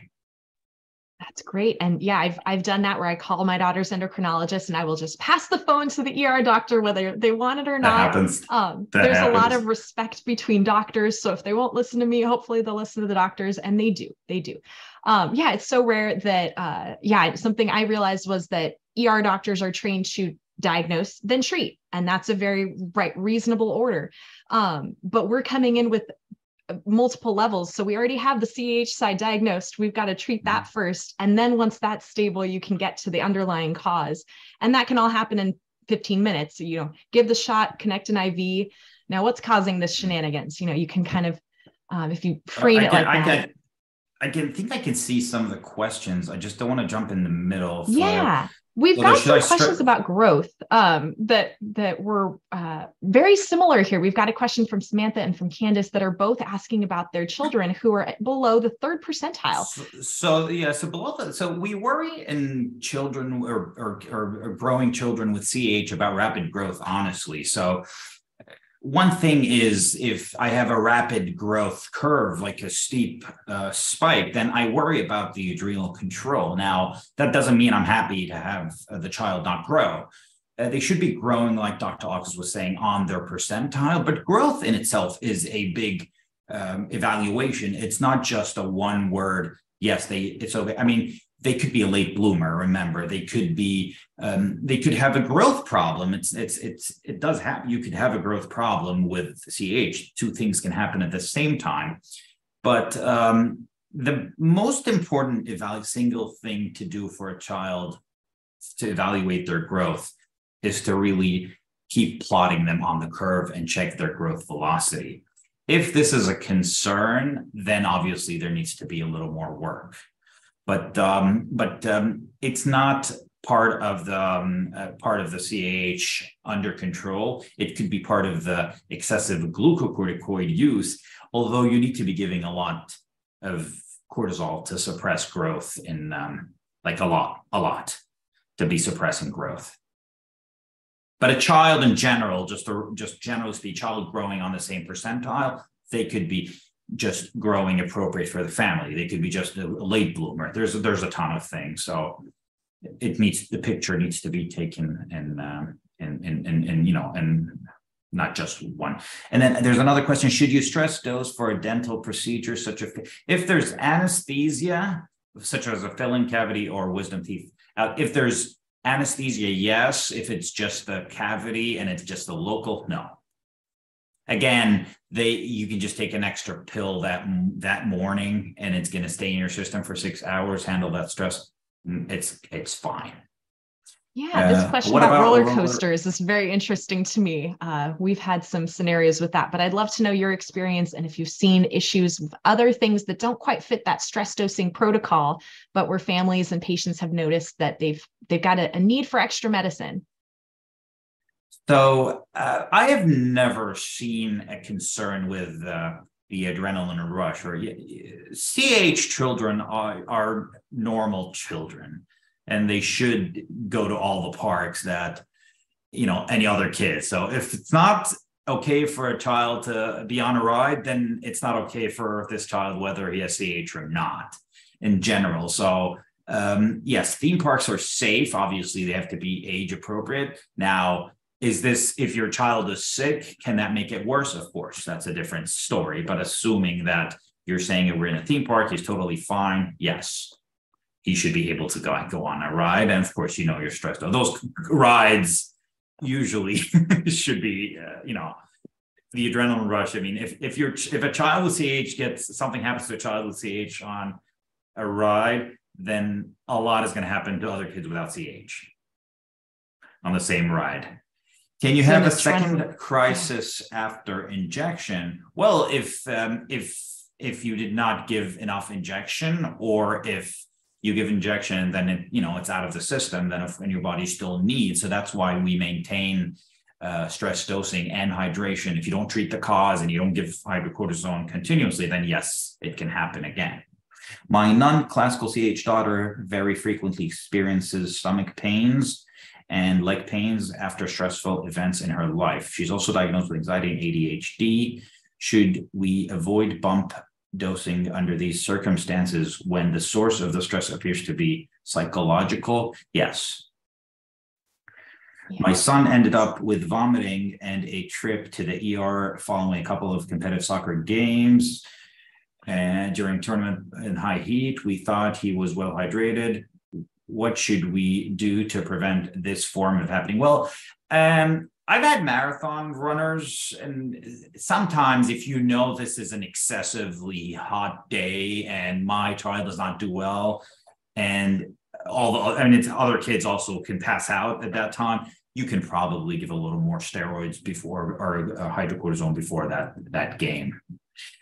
That's great. And yeah, I've I've done that where I call my daughter's endocrinologist and I will just pass the phone to the ER doctor whether they want it or not. That happens. Um, that there's happens. a lot of respect between doctors. So if they won't listen to me, hopefully they'll listen to the doctors and they do. They do. Um, yeah, it's so rare that uh, yeah, something I realized was that ER doctors are trained to diagnose then treat and that's a very right reasonable order um, but we're coming in with multiple levels. So we already have the CH side diagnosed. We've got to treat that mm-hmm. first. And then once that's stable, you can get to the underlying cause. And that can all happen in 15 minutes. So, you know, give the shot, connect an IV. Now, what's causing this shenanigans? You know, you can kind of, um, if you frame uh, it like I that. I can think I can see some of the questions. I just don't want to jump in the middle. For, yeah. We've got some questions about growth um, that that were uh, very similar here. We've got a question from Samantha and from Candace that are both asking about their children who are below the third percentile. So, so yeah, so below the, so we worry in children or, or, or growing children with CH about rapid growth, honestly. So one thing is if I have a rapid growth curve, like a steep uh, spike, then I worry about the adrenal control. Now, that doesn't mean I'm happy to have uh, the child not grow. Uh, they should be growing, like Dr. Auchus was saying, on their percentile, but growth in itself is a big um, evaluation. It's not just a one word, yes, they, it's okay. I mean, they could be a late bloomer remember. They could be um, they could have a growth problem. It's it's it's it does happen you could have a growth problem with ch two things can happen at the same time. But um, the most important evaluate single thing to do for a child to evaluate their growth is to really keep plotting them on the curve and check their growth velocity. If this is a concern then obviously there needs to be a little more work but um, but um, it's not part of the um, uh, part of the CAH under control. It could be part of the excessive glucocorticoid use, although you need to be giving a lot of cortisol to suppress growth in um, like a lot, a lot to be suppressing growth. But a child in general, just a, just generally speak, child growing on the same percentile, they could be just growing appropriate for the family. They could be just a late bloomer. There's there's a ton of things. So it needs the picture needs to be taken and um, and and and, and you know and not just one. And then there's another question: Should you stress dose for a dental procedure, such as if there's anesthesia, such as a filling cavity or wisdom teeth? Uh, if there's anesthesia, yes. If it's just the cavity and it's just the local, no. Again, they you can just take an extra pill that that morning, and it's going to stay in your system for six hours. Handle that stress. It's it's fine. Yeah, this uh, question about, about, roller coasters is very interesting to me. Uh, we've had some scenarios with that, but I'd love to know your experience and if you've seen issues with other things that don't quite fit that stress dosing protocol, but where families and patients have noticed that they've they've got a, a need for extra medicine. So uh, I have never seen a concern with uh, the adrenaline rush or CH children are, are normal children and they should go to all the parks that you know any other kid. So if it's not okay for a child to be on a ride then it's not okay for this child whether he has ch or not in general. So um, yes theme parks are safe. Obviously they have to be age appropriate. Now is this if your child is sick can that make it worse of course that's a different story but assuming that you're saying we're in a theme park he's totally fine yes he should be able to go, go on a ride. And of course, you know, you're stressed out. Those rides usually [laughs] should be, uh, you know, the adrenaline rush. I mean, if, if you're, if a child with CH gets something happens to a child with CH on a ride, then a lot is going to happen to other kids without CH on the same ride. Can you have a second crisis after injection? Well, if um, if if you did not give enough injection, or if you give injection, then it, you know, it's out of the system, then if, and your body still needs. So that's why we maintain uh, stress dosing and hydration. If you don't treat the cause and you don't give hydrocortisone continuously, then yes, it can happen again. My non-classical CH daughter very frequently experiences stomach pains and leg pains after stressful events in her life. She's also diagnosed with anxiety and ADHD. Should we avoid bump dosing under these circumstances when the source of the stress appears to be psychological? Yes. Yeah. My son ended up with vomiting and a trip to the ER following a couple of competitive soccer games. And during tournament in high heat, we thought he was well hydrated. What should we do to prevent this form of happening? Well, um, I've had marathon runners, and sometimes if you know this is an excessively hot day and my child does not do well, and all the I mean, it's other kids also can pass out at that time. You can probably give a little more steroids before or hydrocortisone before that that game.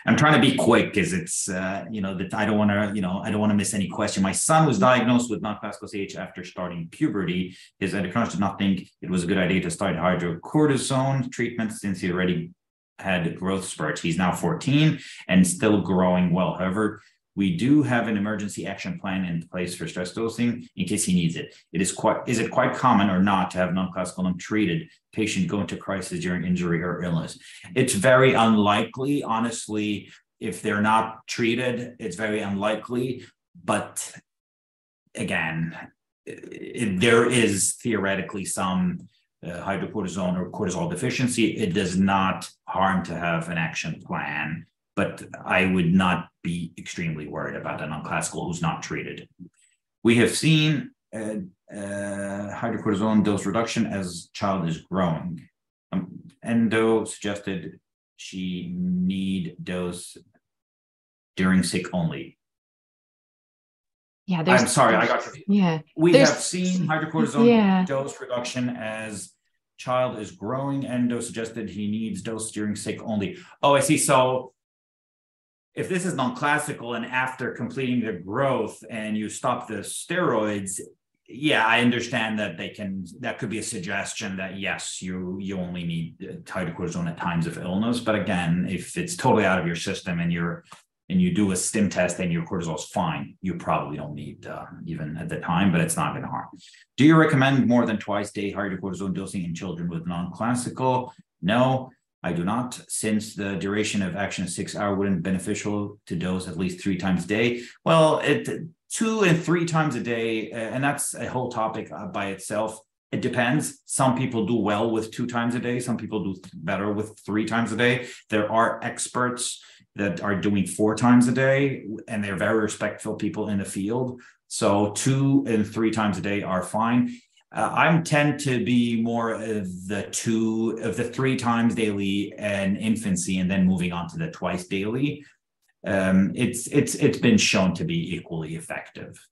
I'm trying to be quick because it's uh, you know that I don't want to you know I don't want to miss any question. My son was diagnosed with non-classical CH after starting puberty. His endocrinologist did not think it was a good idea to start hydrocortisone treatment since he already had growth spurts. He's now 14 and still growing well. However, we do have an emergency action plan in place for stress dosing in case he needs it. It is quite is it quite common or not to have non-classical untreated patient go into crisis during injury or illness? It's very unlikely, honestly. If they're not treated, it's very unlikely. But again, it, there is theoretically some uh, hydrocortisone or cortisol deficiency. It does not harm to have an action plan but I would not be extremely worried about a non-classical who's not treated. We have seen uh, uh, hydrocortisone dose reduction as child is growing. Um, Endo suggested she need dose during sick only. Yeah, I'm sorry, I got confused. Yeah, we have seen hydrocortisone yeah. dose reduction as child is growing. Endo suggested he needs dose during sick only. Oh, I see. So if this is non-classical and after completing the growth and you stop the steroids yeah i understand that they can that could be a suggestion that yes you you only need hydrocortisone at times of illness. But again if it's totally out of your system and you're and you do a stim test and your cortisol is fine you probably don't need uh, even at the time but it's not going to harm. Do you recommend more than twice day hydrocortisone dosing in children with non-classical? No I do not, since the duration of action six hour wouldn't beneficial to dose at least three times a day. Well, it two and three times a day, uh, and that's a whole topic uh, by itself. It depends. Some people do well with two times a day. Some people do better with three times a day. There are experts that are doing four times a day, and they're very respectful people in the field. So two and three times a day are fine. Uh, I tend to be more of the two of the three times daily and infancy, and then moving on to the twice daily. Um, it's it's it's been shown to be equally effective.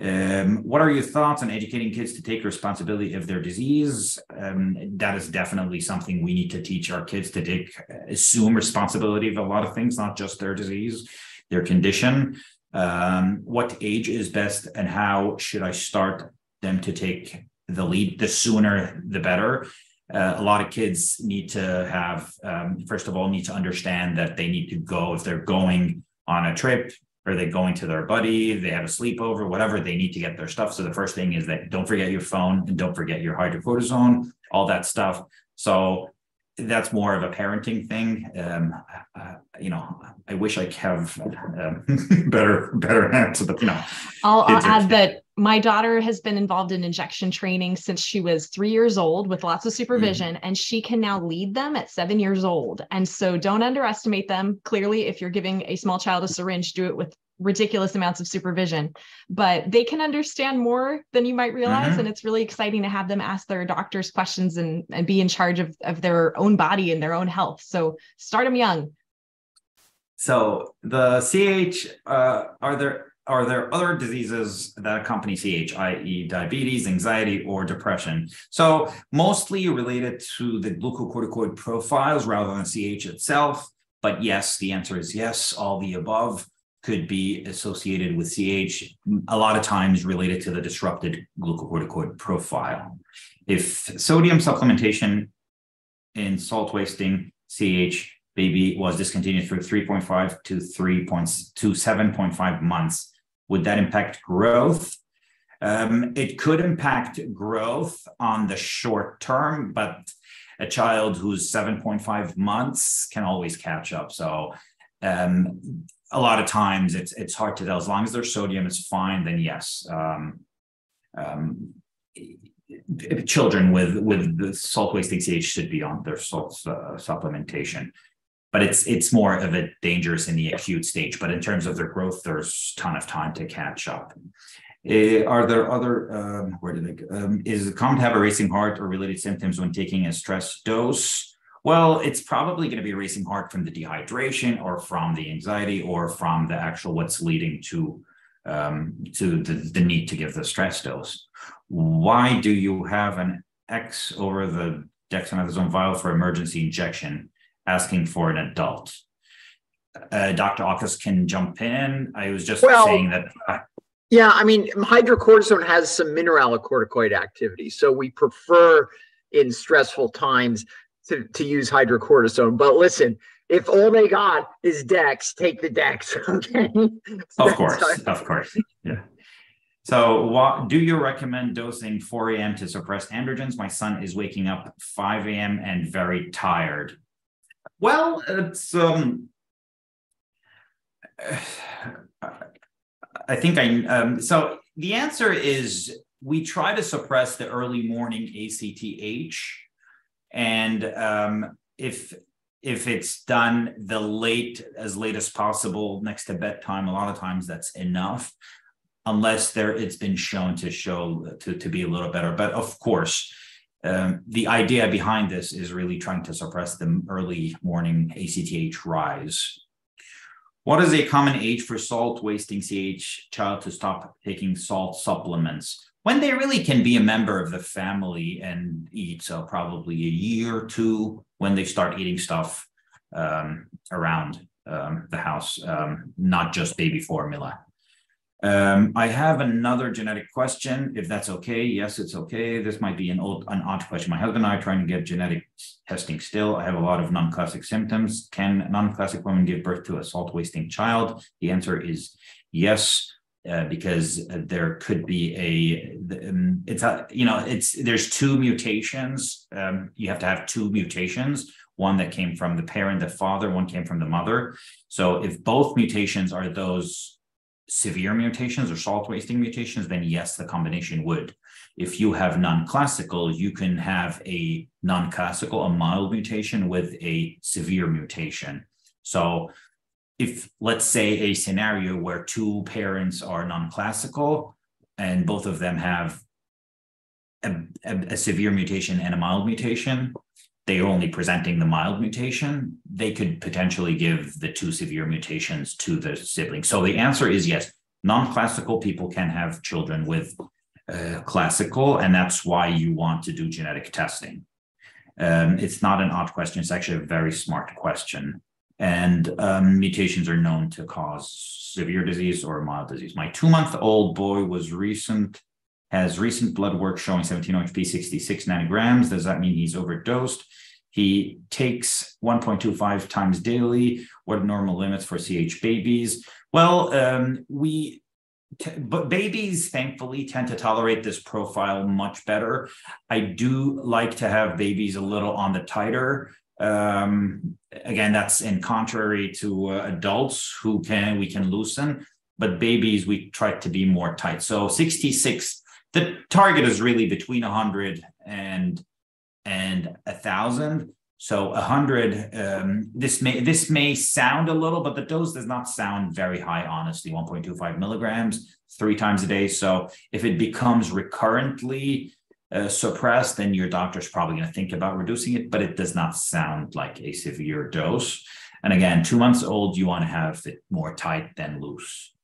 Um, what are your thoughts on educating kids to take responsibility of their disease? Um, that is definitely something we need to teach our kids to take, assume responsibility of a lot of things, not just their disease, their condition. Um, what age is best, and how should I start them to take the lead? The sooner, the better. Uh, a lot of kids need to have, um, first of all, need to understand that they need to go if they're going on a trip are they're going to their buddy? They have a sleepover, whatever. They need to get their stuff. So the first thing is that don't forget your phone and don't forget your hydrocortisone, all that stuff. So that's more of a parenting thing. Um, uh, you know, I wish I could have um, [laughs] better better answer, but you know, I'll, I'll add that my daughter has been involved in injection training since she was three years old with lots of supervision, mm-hmm. and she can now lead them at seven years old. And so, don't underestimate them. Clearly, if you're giving a small child a syringe, do it with ridiculous amounts of supervision but they can understand more than you might realize mm-hmm. and it's really exciting to have them ask their doctors questions and, and be in charge of, of their own body and their own health so start them young so the ch uh, are there are there other diseases that accompany CH, i.e., diabetes, anxiety, or depression? So, mostly related to the glucocorticoid profiles rather than CH itself. But yes, the answer is yes, all the above could be associated with CH, a lot of times related to the disrupted glucocorticoid profile. If sodium supplementation in salt wasting CH baby was discontinued for 3.5 to 3 points to 7.5 months, would that impact growth? Um, it could impact growth on the short term, but a child who's 7.5 months can always catch up. So um, a lot of times it's it's hard to tell. As long as their sodium is fine, then yes. Um, um, children with with the salt wasting CH should be on their salt uh, supplementation, but it's it's more of a dangerous in the acute stage. But in terms of their growth, there's a ton of time to catch up. Uh, are there other um, where did they go? Um, is it common to have a racing heart or related symptoms when taking a stress dose? Well, it's probably going to be racing heart from the dehydration or from the anxiety or from the actual what's leading to um, to the, the need to give the stress dose. Why do you have an X over the dexamethasone vial for emergency injection asking for an adult? Uh, Dr. Auchus can jump in. I was just well, saying that. Uh, yeah, I mean, hydrocortisone has some mineralocorticoid activity. So we prefer in stressful times to, to use hydrocortisone. But listen, if all they got is Dex, take the Dex. [laughs] Okay. of course, of course. Yeah. So, what do you recommend dosing 4 a.m. to suppress androgens? My son is waking up 5 a.m. and very tired. Well, it's um. I think I um, so the answer is we try to suppress the early morning ACTH and um, if if it's done the late as late as possible next to bedtime a lot of times that's enough unless there it's been shown to show to, to be a little better but of course um, the idea behind this is really trying to suppress the early morning acth rise what is a common age for salt wasting ch child to stop taking salt supplements when they really can be a member of the family and eat. So probably a year or two when they start eating stuff um, around um, the house, um, not just baby formula. Um, I have another genetic question, if that's okay. Yes, it's okay. This might be an old, an odd question. My husband and I are trying to get genetic testing still. I have a lot of non-classic symptoms. Can non-classic women give birth to a salt wasting child? The answer is yes uh, because there could be a um, it's a you know it's there's two mutations um, you have to have two mutations one that came from the parent, the father, one came from the mother. So if both mutations are those severe mutations or salt wasting mutations, then yes, the combination would. If you have non-classical, you can have a non-classical, a mild mutation with a severe mutation. So if let's say a scenario where two parents are non-classical and both of them have a, a, a, severe mutation and a mild mutation, they are only presenting the mild mutation, they could potentially give the two severe mutations to the sibling. So the answer is yes, non-classical people can have children with uh, classical, and that's why you want to do genetic testing. Um, it's not an odd question, it's actually a very smart question. And um, mutations are known to cause severe disease or mild disease. My two-month-old boy was recent, has recent blood work showing 17 OHP 66 nanograms. Does that mean he's overdosed? He takes 1.25 times daily. What are normal limits for CH babies? Well, um, we but babies thankfully tend to tolerate this profile much better i do like to have babies a little on the tighter um, again that's in contrary to uh, adults who can we can loosen but babies we try to be more tight so 66 the target is really between 100 and and a thousand so 100, um, this may this may sound a little, but the dose does not sound very high, honestly, 1.25 milligrams three times a day. So if it becomes recurrently uh, suppressed, then your doctor's probably going to think about reducing it, but it does not sound like a severe dose. And again, two months old, you want to have it more tight than loose.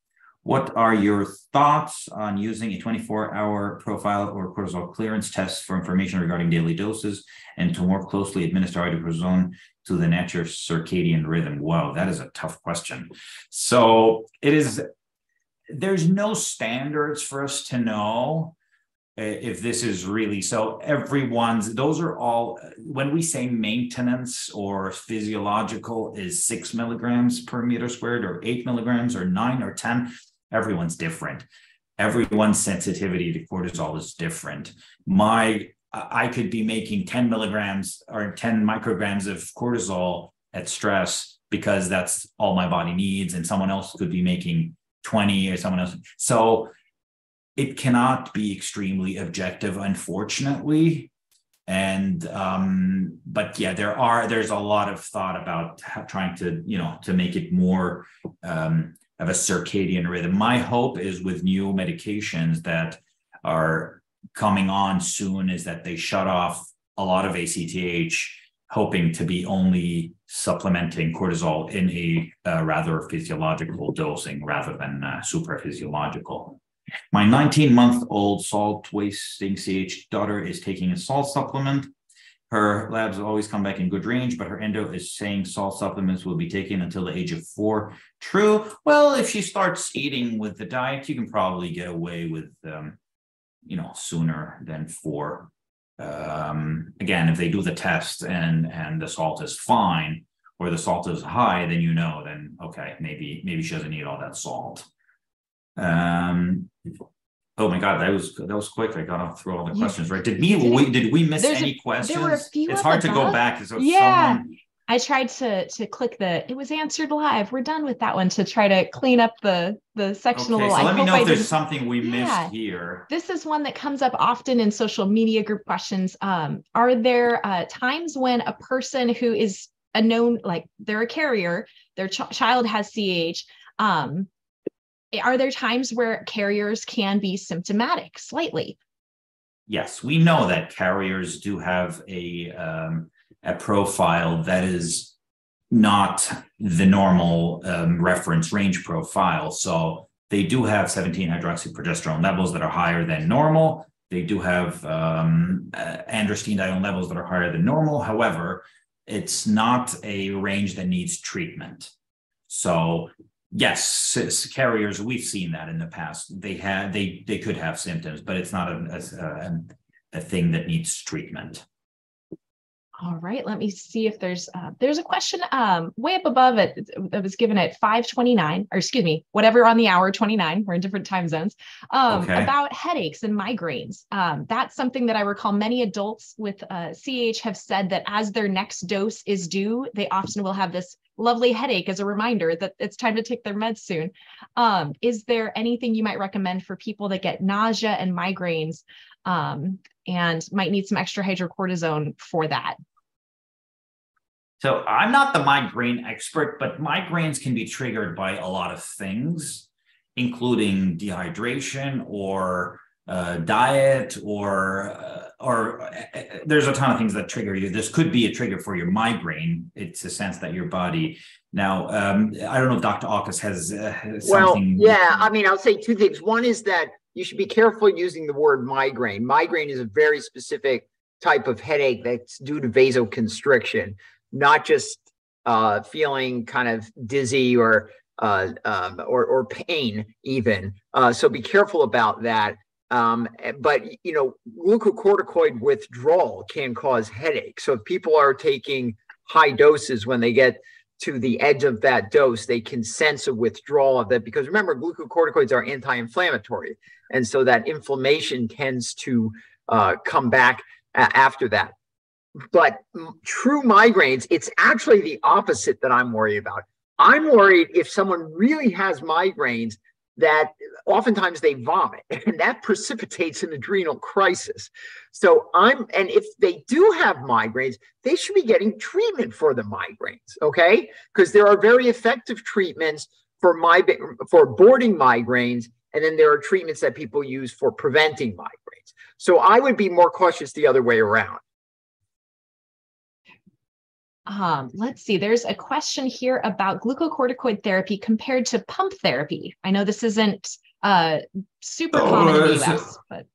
What are your thoughts on using a 24 hour profile or cortisol clearance test for information regarding daily doses and to more closely administer idaprozole to the natural circadian rhythm? Wow, that is a tough question. So it is, there's no standards for us to know uh, if this is really so everyone's those are all when we say maintenance or physiological is six milligrams per meter squared or eight milligrams or nine or ten everyone's different. Everyone's sensitivity to cortisol is different. My i could be making 10 milligrams or 10 micrograms of cortisol at stress because that's all my body needs and someone else could be making 20 or someone else. So it cannot be extremely objective unfortunately. And um but yeah there are there's a lot of thought about trying to you know to make it more um of a circadian rhythm. My hope is with new medications that are coming on soon is that they shut off a lot of ACTH, hoping to be only supplementing cortisol in a uh, rather physiological dosing rather than uh, super physiological. My 19 month old salt wasting CH daughter is taking a salt supplement. Her labs always come back in good range, but her endo is saying salt supplements will be taken until the age of four. True. Well, if she starts eating with the diet, you can probably get away with, um, you know, sooner than four. Um, again, if they do the test and and the salt is fine or the salt is high, then you know, then okay, maybe maybe she doesn't need all that salt. Um, Oh my God, that was that was quick. I got off through all the questions, right? Did we, did, we did we miss any a, questions? There were a few it's hard to go back. So yeah. Someone... I tried to to click the it was answered live. We're done with that one to try to clean up the the section okay, a little. So let me know I if there's something we yeah. missed here. This is one that comes up often in social media group questions. Um, are there uh, times when a person who is a known like they're a carrier, their ch- child has CH, um, are there times where carriers can be symptomatic slightly? Yes, we know that carriers do have a um, a profile that is not the normal um, reference range profile. So they do have 17 hydroxyprogesterone levels that are higher than normal. They do have um, uh, androstenedione levels that are higher than normal. However, it's not a range that needs treatment. So yes carriers we've seen that in the past. They had they they could have symptoms but it's not a, a, a, a thing that needs treatment All right, let me see if there's uh, there's a question um, way up above it that was given at 529, or excuse me, whatever on the hour 29. We're in different time zones. Um, okay. About headaches and migraines. Um, that's something that I recall many adults with uh, CAH have said that as their next dose is due, they often will have this lovely headache as a reminder that it's time to take their meds soon. Um, is there anything you might recommend for people that get nausea and migraines um, and might need some extra hydrocortisone for that? So I'm not the migraine expert, but migraines can be triggered by a lot of things, including dehydration or uh, diet or uh, or uh, there's a ton of things that trigger you. This could be a trigger for your migraine. It's a sense that your body now. Um, I don't know if Dr. Auchus has uh, something. Well, yeah. I mean, I'll say two things. One is that you should be careful using the word migraine. Migraine is a very specific type of headache that's due to vasoconstriction, not just uh, feeling kind of dizzy or uh, um, or, or pain even. Uh, so be careful about that. Um, but you know, glucocorticoid withdrawal can cause headache. So if people are taking high doses when they get to the edge of that dose, they can sense a withdrawal of that because remember, glucocorticoids are anti-inflammatory, and so that inflammation tends to uh, come back a- after that. But m- true migraines, it's actually the opposite that I'm worried about. I'm worried if someone really has migraines that oftentimes they vomit [laughs] and that precipitates an adrenal crisis. So I'm, and if they do have migraines, they should be getting treatment for the migraines, okay? Because there are very effective treatments for my for aborting migraines, and then there are treatments that people use for preventing migraines. So I would be more cautious the other way around. Um, let's see, there's a question here about glucocorticoid therapy compared to pump therapy. I know this isn't uh, super oh, common in the US, so, but.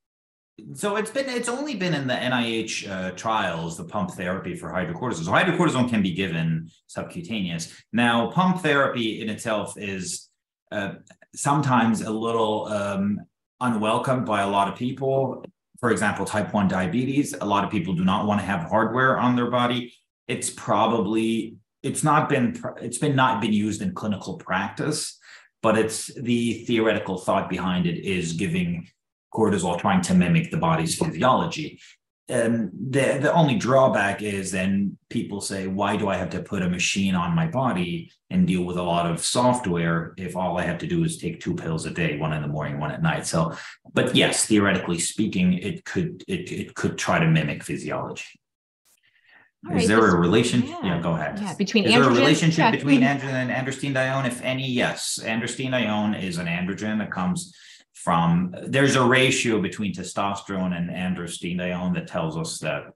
So it's been it's only been in the NIH uh, trials the pump therapy for hydrocortisone. So hydrocortisone can be given subcutaneous. Now pump therapy in itself is uh, sometimes a little um, unwelcome by a lot of people. For example, type one diabetes. A lot of people do not want to have hardware on their body it's probably it's not been it's been not been used in clinical practice but it's the theoretical thought behind it is giving cortisol trying to mimic the body's physiology. And the, the only drawback is then people say why do i have to put a machine on my body and deal with a lot of software if all i have to do is take two pills a day one in the morning one at night? So but yes theoretically speaking it could it, it could try to mimic physiology is there a relationship? Yeah. yeah. go ahead. Yeah, between is there a relationship yeah. between androgen and androstenedione? If any, yes. Androstenedione is an androgen that comes from. There's a ratio between testosterone and androstenedione that tells us that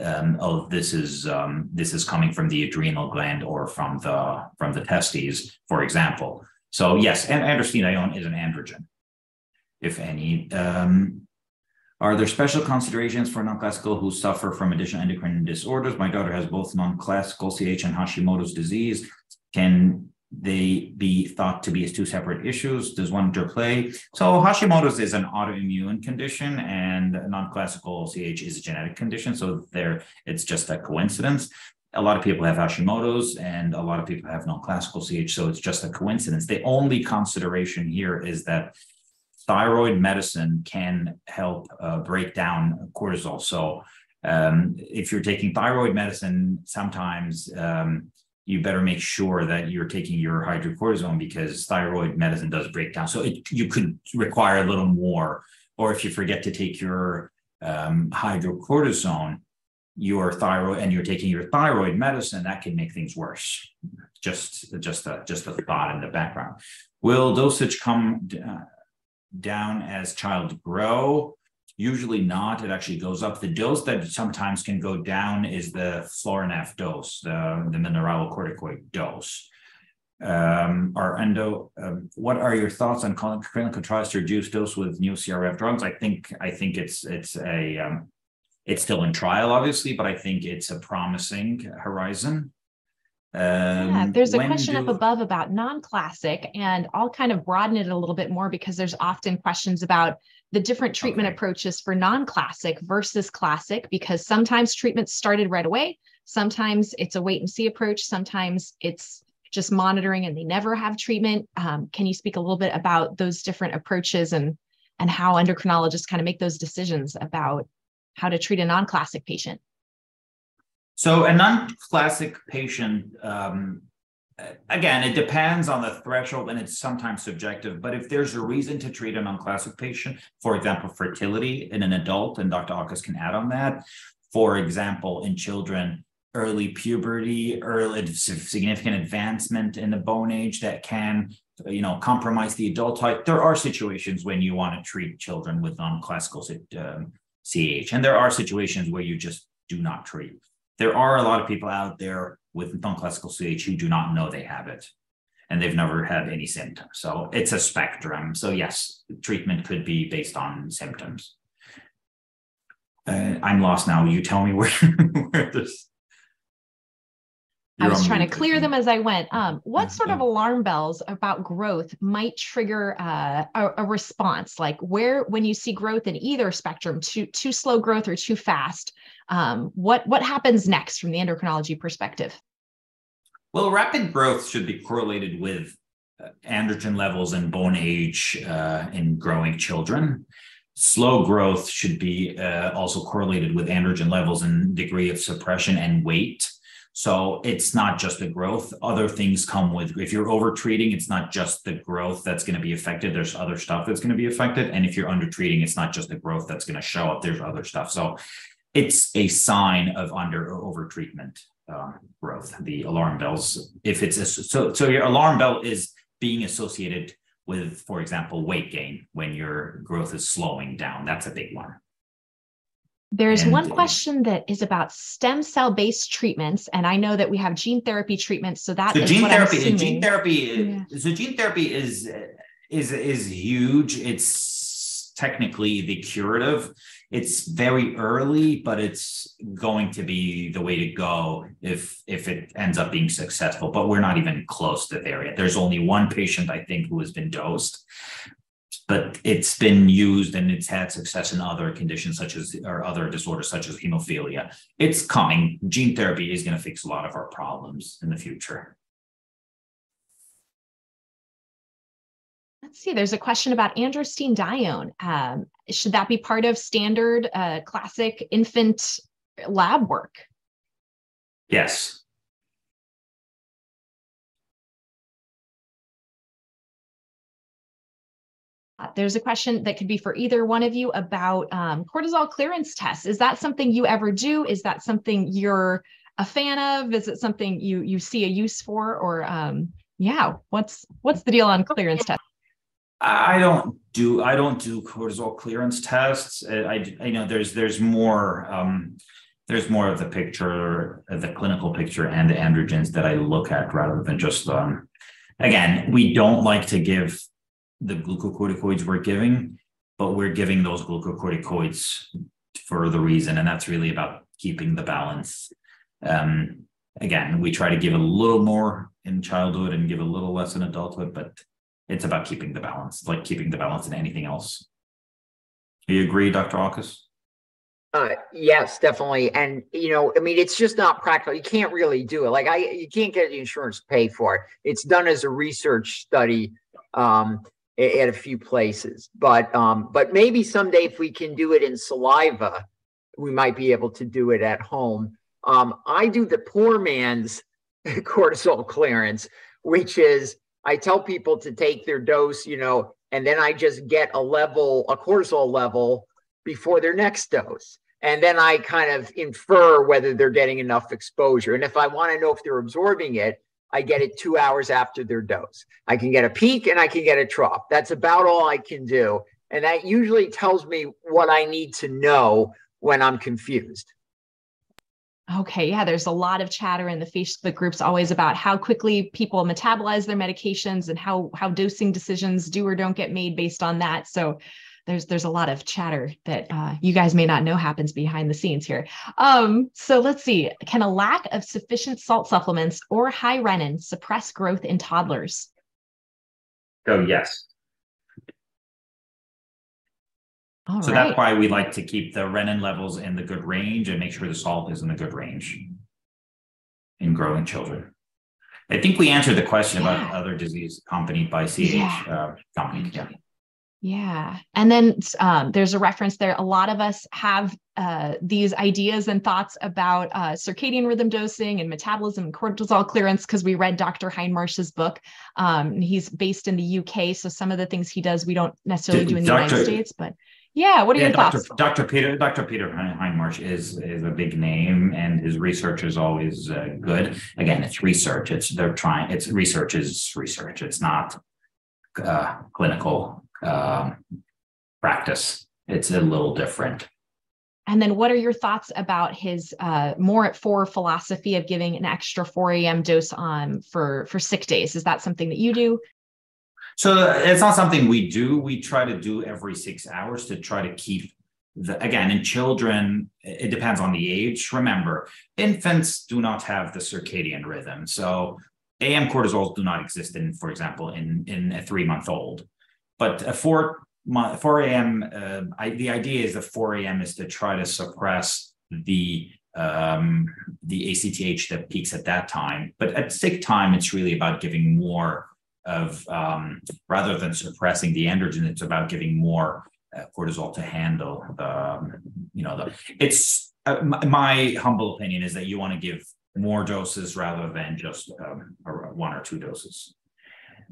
um, oh, this is um, this is coming from the adrenal gland or from the from the testes, for example. So yes, and androstenedione is an androgen, if any. Um, are there special considerations for non-classical who suffer from additional endocrine disorders? My daughter has both non-classical CH and Hashimoto's disease. Can they be thought to be as two separate issues? Does one interplay? So Hashimoto's is an autoimmune condition and non-classical CH is a genetic condition. So there, it's just a coincidence. A lot of people have Hashimoto's and a lot of people have non-classical CH. So it's just a coincidence. The only consideration here is that thyroid medicine can help uh, break down cortisol. So um, if you're taking thyroid medicine, sometimes um, you better make sure that you're taking your hydrocortisone because thyroid medicine does break down. So it, you could require a little more. Or if you forget to take your um, hydrocortisone, your thyroid, and you're taking your thyroid medicine, that can make things worse. Just, just a, just a thought in the background. Will dosage come? Uh, down as child grow. Usually not, it actually goes up. The dose that sometimes can go down is the Florinef dose, the, the mineralocorticoid dose. Um, our endo, um, what are your thoughts on clinical trials to reduce dose with new CRF drugs? I think I think it's it's a um, it's still in trial, obviously, but I think it's a promising horizon. Um, yeah, there's a question up above about non-classic, and I'll kind of broaden it a little bit more because there's often questions about the different treatment Okay. approaches for non-classic versus classic, because sometimes treatment's started right away, sometimes it's a wait and see approach, sometimes it's just monitoring and they never have treatment. Um, can you speak a little bit about those different approaches and and how endocrinologists kind of make those decisions about how to treat a non-classic patient? So a non-classic patient, um, again, it depends on the threshold and it's sometimes subjective, but if there's a reason to treat a non-classic patient, for example, fertility in an adult, and Dr. Auchus can add on that. For example, in children, early puberty, early significant advancement in the bone age that can, you know, compromise the adult height There are situations when you want to treat children with non-classical um, CAH, and there are situations where you just do not treat there are a lot of people out there with non-classical CH who do not know they have it and they've never had any symptoms. So it's a spectrum. So yes, treatment could be based on symptoms. Uh, I'm lost now. You tell me [laughs] where, where this. I was trying to clear them as I went. Um, what sort of alarm bells about growth might trigger uh, a, a response? Like where, when you see growth in either spectrum, too too slow growth or too fast, um, what what happens next from the endocrinology perspective? Well, rapid growth should be correlated with uh, androgen levels and bone age uh, in growing children. Slow growth should be uh, also correlated with androgen levels and degree of suppression and weight. So it's not just the growth. Other things come with, if you're over treating, it's not just the growth that's going to be affected. There's other stuff that's going to be affected. And if you're under treating, it's not just the growth that's going to show up. There's other stuff. So it's a sign of under or over treatment um, growth, the alarm bells. If it's a, so, so your alarm bell is being associated with, for example, weight gain when your growth is slowing down. That's a big one. There's And, one uh, question that is about stem cell based treatments, and I know that we have gene therapy treatments. So that So is gene therapy, gene therapy, Yeah. so gene therapy is is is huge. It's technically the curative. It's very early, but it's going to be the way to go if if it ends up being successful. But we're not even close to there yet. There's only one patient I think who has been dosed, but it's been used and it's had success in other conditions such as or other disorders such as hemophilia. It's coming. Gene therapy is going to fix a lot of our problems in the future. Let's see. There's a question about androstenedione. Um, should that be part of standard uh, classic infant lab work? Yes. Uh, there's a question that could be for either one of you about um, cortisol clearance tests. Is that something you ever do? Is that something you're a fan of? Is it something you you see a use for? Or um, yeah, what's what's the deal on clearance tests? I don't do I don't do cortisol clearance tests. I, I, I know there's there's more um, there's more of the picture, uh, the clinical picture, and the androgens that I look at rather than just um. Again, we don't like to give the glucocorticoids we're giving, but we're giving those glucocorticoids for the reason, and that's really about keeping the balance. Um, again, we try to give a little more in childhood and give a little less in adulthood, but it's about keeping the balance, like keeping the balance in anything else. Do you agree, Dr. Auchus? Uh, yes, definitely. And, you know, I mean, it's just not practical. You can't really do it. Like I, you can't get the insurance to pay for it. It's done as a research study, um, at a few places, but, um, but maybe someday if we can do it in saliva, we might be able to do it at home. Um, I do the poor man's [laughs] cortisol clearance, which is I tell people to take their dose, you know, and then I just get a level, a cortisol level before their next dose. And then I kind of infer whether they're getting enough exposure. And if I want to know if they're absorbing it, I get it two hours after their dose. I can get a peak and I can get a trough. That's about all I can do. And that usually tells me what I need to know when I'm confused. Okay, yeah, there's a lot of chatter in the Facebook groups always about how quickly people metabolize their medications and how how dosing decisions do or don't get made based on that. So there's there's a lot of chatter that uh, you guys may not know happens behind the scenes here. Um, so let's see. Can a lack of sufficient salt supplements or high renin suppress growth in toddlers? Oh yes. All so right. that's why we like to keep the renin levels in the good range and make sure the salt is in the good range in growing children. I think we answered the question Yeah. about other disease accompanied by CH Yeah. uh, company. Yeah. Yeah. And then um, there's a reference there. A lot of us have uh, these ideas and thoughts about uh, circadian rhythm dosing and metabolism and cortisol clearance because we read Dr. Hindmarsh's book. Um, and he's based in the UK. So some of the things he does, we don't necessarily do in the Dr. United States. But yeah, what are Yeah, your Dr. thoughts? Dr. Peter Dr. Peter Hein- Hindmarsh is is a big name, and his research is always uh, good. Again, it's research. It's they're trying. It's research is research. It's not uh, clinical um, practice. It's a little different. And then what are your thoughts about his uh, more at four philosophy of giving an extra 4 a.m. dose on for for sick days? Is that something that you do? So it's not something we do. We try to do every six hours to try to keep the again in children. It depends on the age. Remember, infants do not have the circadian rhythm. So AM cortisols do not exist in, for example, in in a three month old. But a four month 4 a.m. Uh, the idea is that 4 a.m. is to try to suppress the um, the ACTH that peaks at that time. But at sick time, it's really about giving more of um, rather than suppressing the androgen, it's about giving more uh, cortisol to handle the, you know, the, it's uh, my, my humble opinion is that you want to give more doses rather than just um, one or two doses.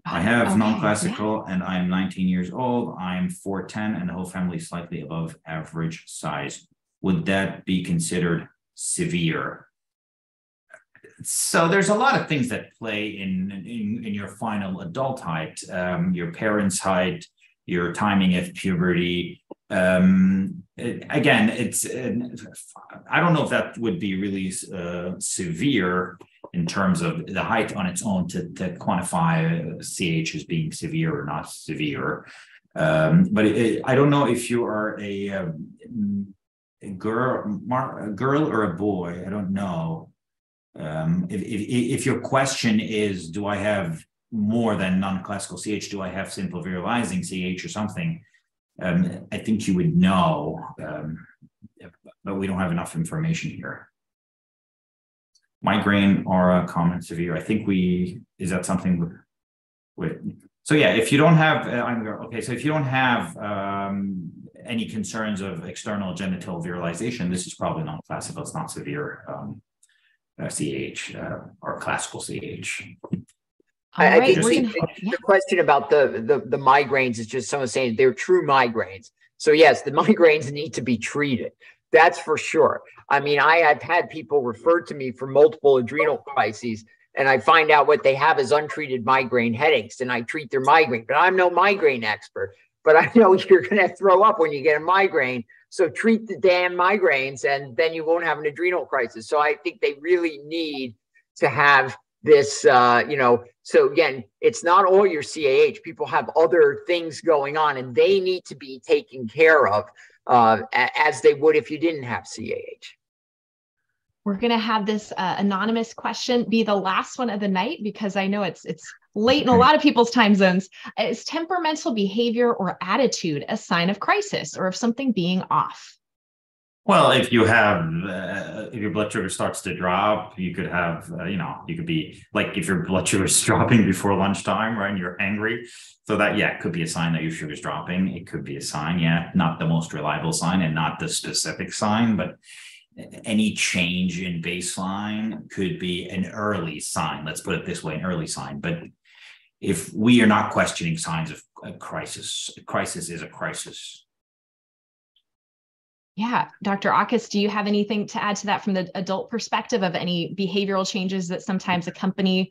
I have Okay, non-classical and I'm 19 years old. I'm 4'10 and the whole family slightly above average size. Would that be considered severe? So there's a lot of things that play in in, in your final adult height, um, your parents' height, your timing of puberty. Um, it- again, it's uh, I don't know if that would be really uh, severe in terms of the height on its own to, to quantify CH as being severe or not severe. Um, but it, it- I don't know if you are a, um, a girl, mar, a girl or a boy. I don't know. Um, if, if, if your question is, do I have more than non-classical CH? Do I have simple virilizing CH or something? Um, I think you would know, um, but we don't have enough information here. Migraine, aura, common, severe. I think we is that something with, with so yeah. If you don't have, uh, I'm okay. So if you don't have um, any concerns of external genital virilization, this is probably not classical. It's not severe. Um, uh, CH uh, or classical CH. All I, I think the, gonna, the question about the, the the migraines is just someone saying they're true migraines. So yes, the [laughs] migraines need to be treated. That's for sure. I mean, I have had people refer to me for multiple adrenal crises, and I find out what they have is untreated migraine headaches, and I treat their migraine. But I'm no migraine expert. But I know [laughs] you're going to throw up when you get a migraine. So treat the damn migraines, and then you won't have an adrenal crisis. So I think they really need to have this uh, you know so again it's not all your cah people have other things going on and they need to be taken care of uh, as they would if you didn't have cah we're gonna have this uh, anonymous question be the last one of the night because I know it's it's late in a lot of people's time zones. Is temperamental behavior or attitude a sign of crisis or of something being off? Well, if you have, uh, if your blood sugar starts to drop, you could have, uh, you know, you could be like if your blood sugar is [laughs] dropping before lunchtime, right? And you're angry. So that, yeah, it could be a sign that your sugar is dropping. It could be a sign, yeah, not the most reliable sign and not the specific sign, but any change in baseline could be an early sign. Let's put it this way, an early sign. But if we are not questioning signs of a crisis, a crisis is a crisis. Yeah, Dr. Auchus, do you have anything to add to that from the adult perspective of any behavioral changes that sometimes accompany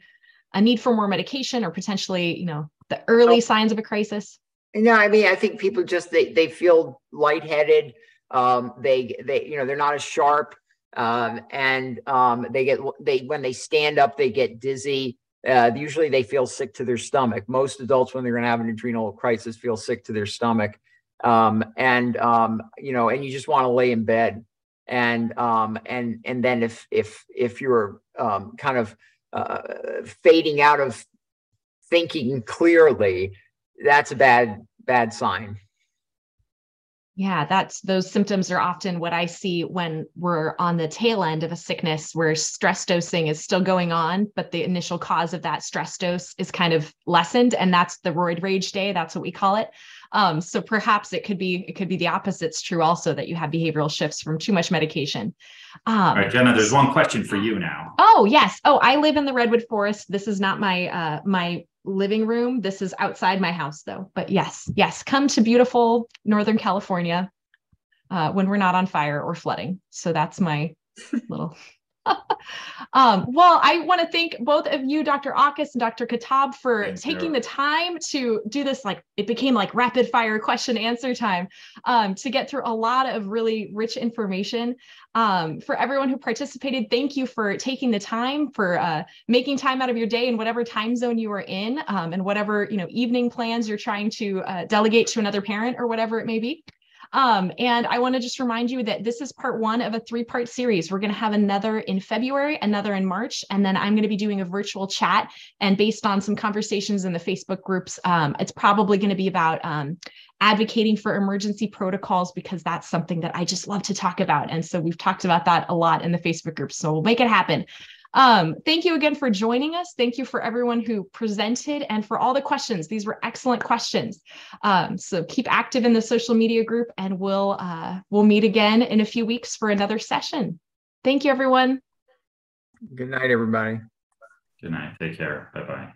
a need for more medication or potentially, you know, the early Oh. signs of a crisis? no i mean i think people just they, they feel lightheaded um, they they you know they're not as sharp um, and um, they get they when they stand up they get dizzy uh, usually they feel sick to their stomach. Most adults when they're going to have an adrenal crisis feel sick to their stomach. Um, and um, you know, and you just want to lay in bed, and um, and and then if if if you're um, kind of uh, fading out of thinking clearly, that's a bad bad sign. Yeah, that's those symptoms are often what I see when we're on the tail end of a sickness where stress dosing is still going on, but the initial cause of that stress dose is kind of lessened. And that's the roid rage day. That's what we call it. Um, so perhaps it could be it could be the opposite's true also that you have behavioral shifts from too much medication. Um, All right, Jenna, there's one question for you now. Oh yes. Oh, I live in the redwood forest. This is not my uh, my living room. This is outside my house though. But yes, yes, come to beautiful Northern California uh, when we're not on fire or flooding. So that's my [laughs] little um, well, I want to thank both of you, Dr. Auchus and Dr. Khattab, for thank taking you. the time to do this. Like it became like rapid fire question answer time um, to get through a lot of really rich information. Um, for everyone who participated, thank you for taking the time for uh, making time out of your day in whatever time zone you are in um, and whatever you know evening plans you're trying to uh, delegate to another parent or whatever it may be. Um, and I want to just remind you that this is part one of a three part series. We're going to have another in February, another in March, and then I'm going to be doing a virtual chat. And based on some conversations in the Facebook groups, um, it's probably going to be about um, advocating for emergency protocols because that's something that I just love to talk about. And so we've talked about that a lot in the Facebook group. So we'll make it happen. Um, thank you again for joining us. Thank you for everyone who presented and for all the questions. These were excellent questions. Um, so keep active in the social media group and we'll uh, we'll meet again in a few weeks for another session. Thank you, everyone. Good night, everybody. Good night. Take care. Bye-bye.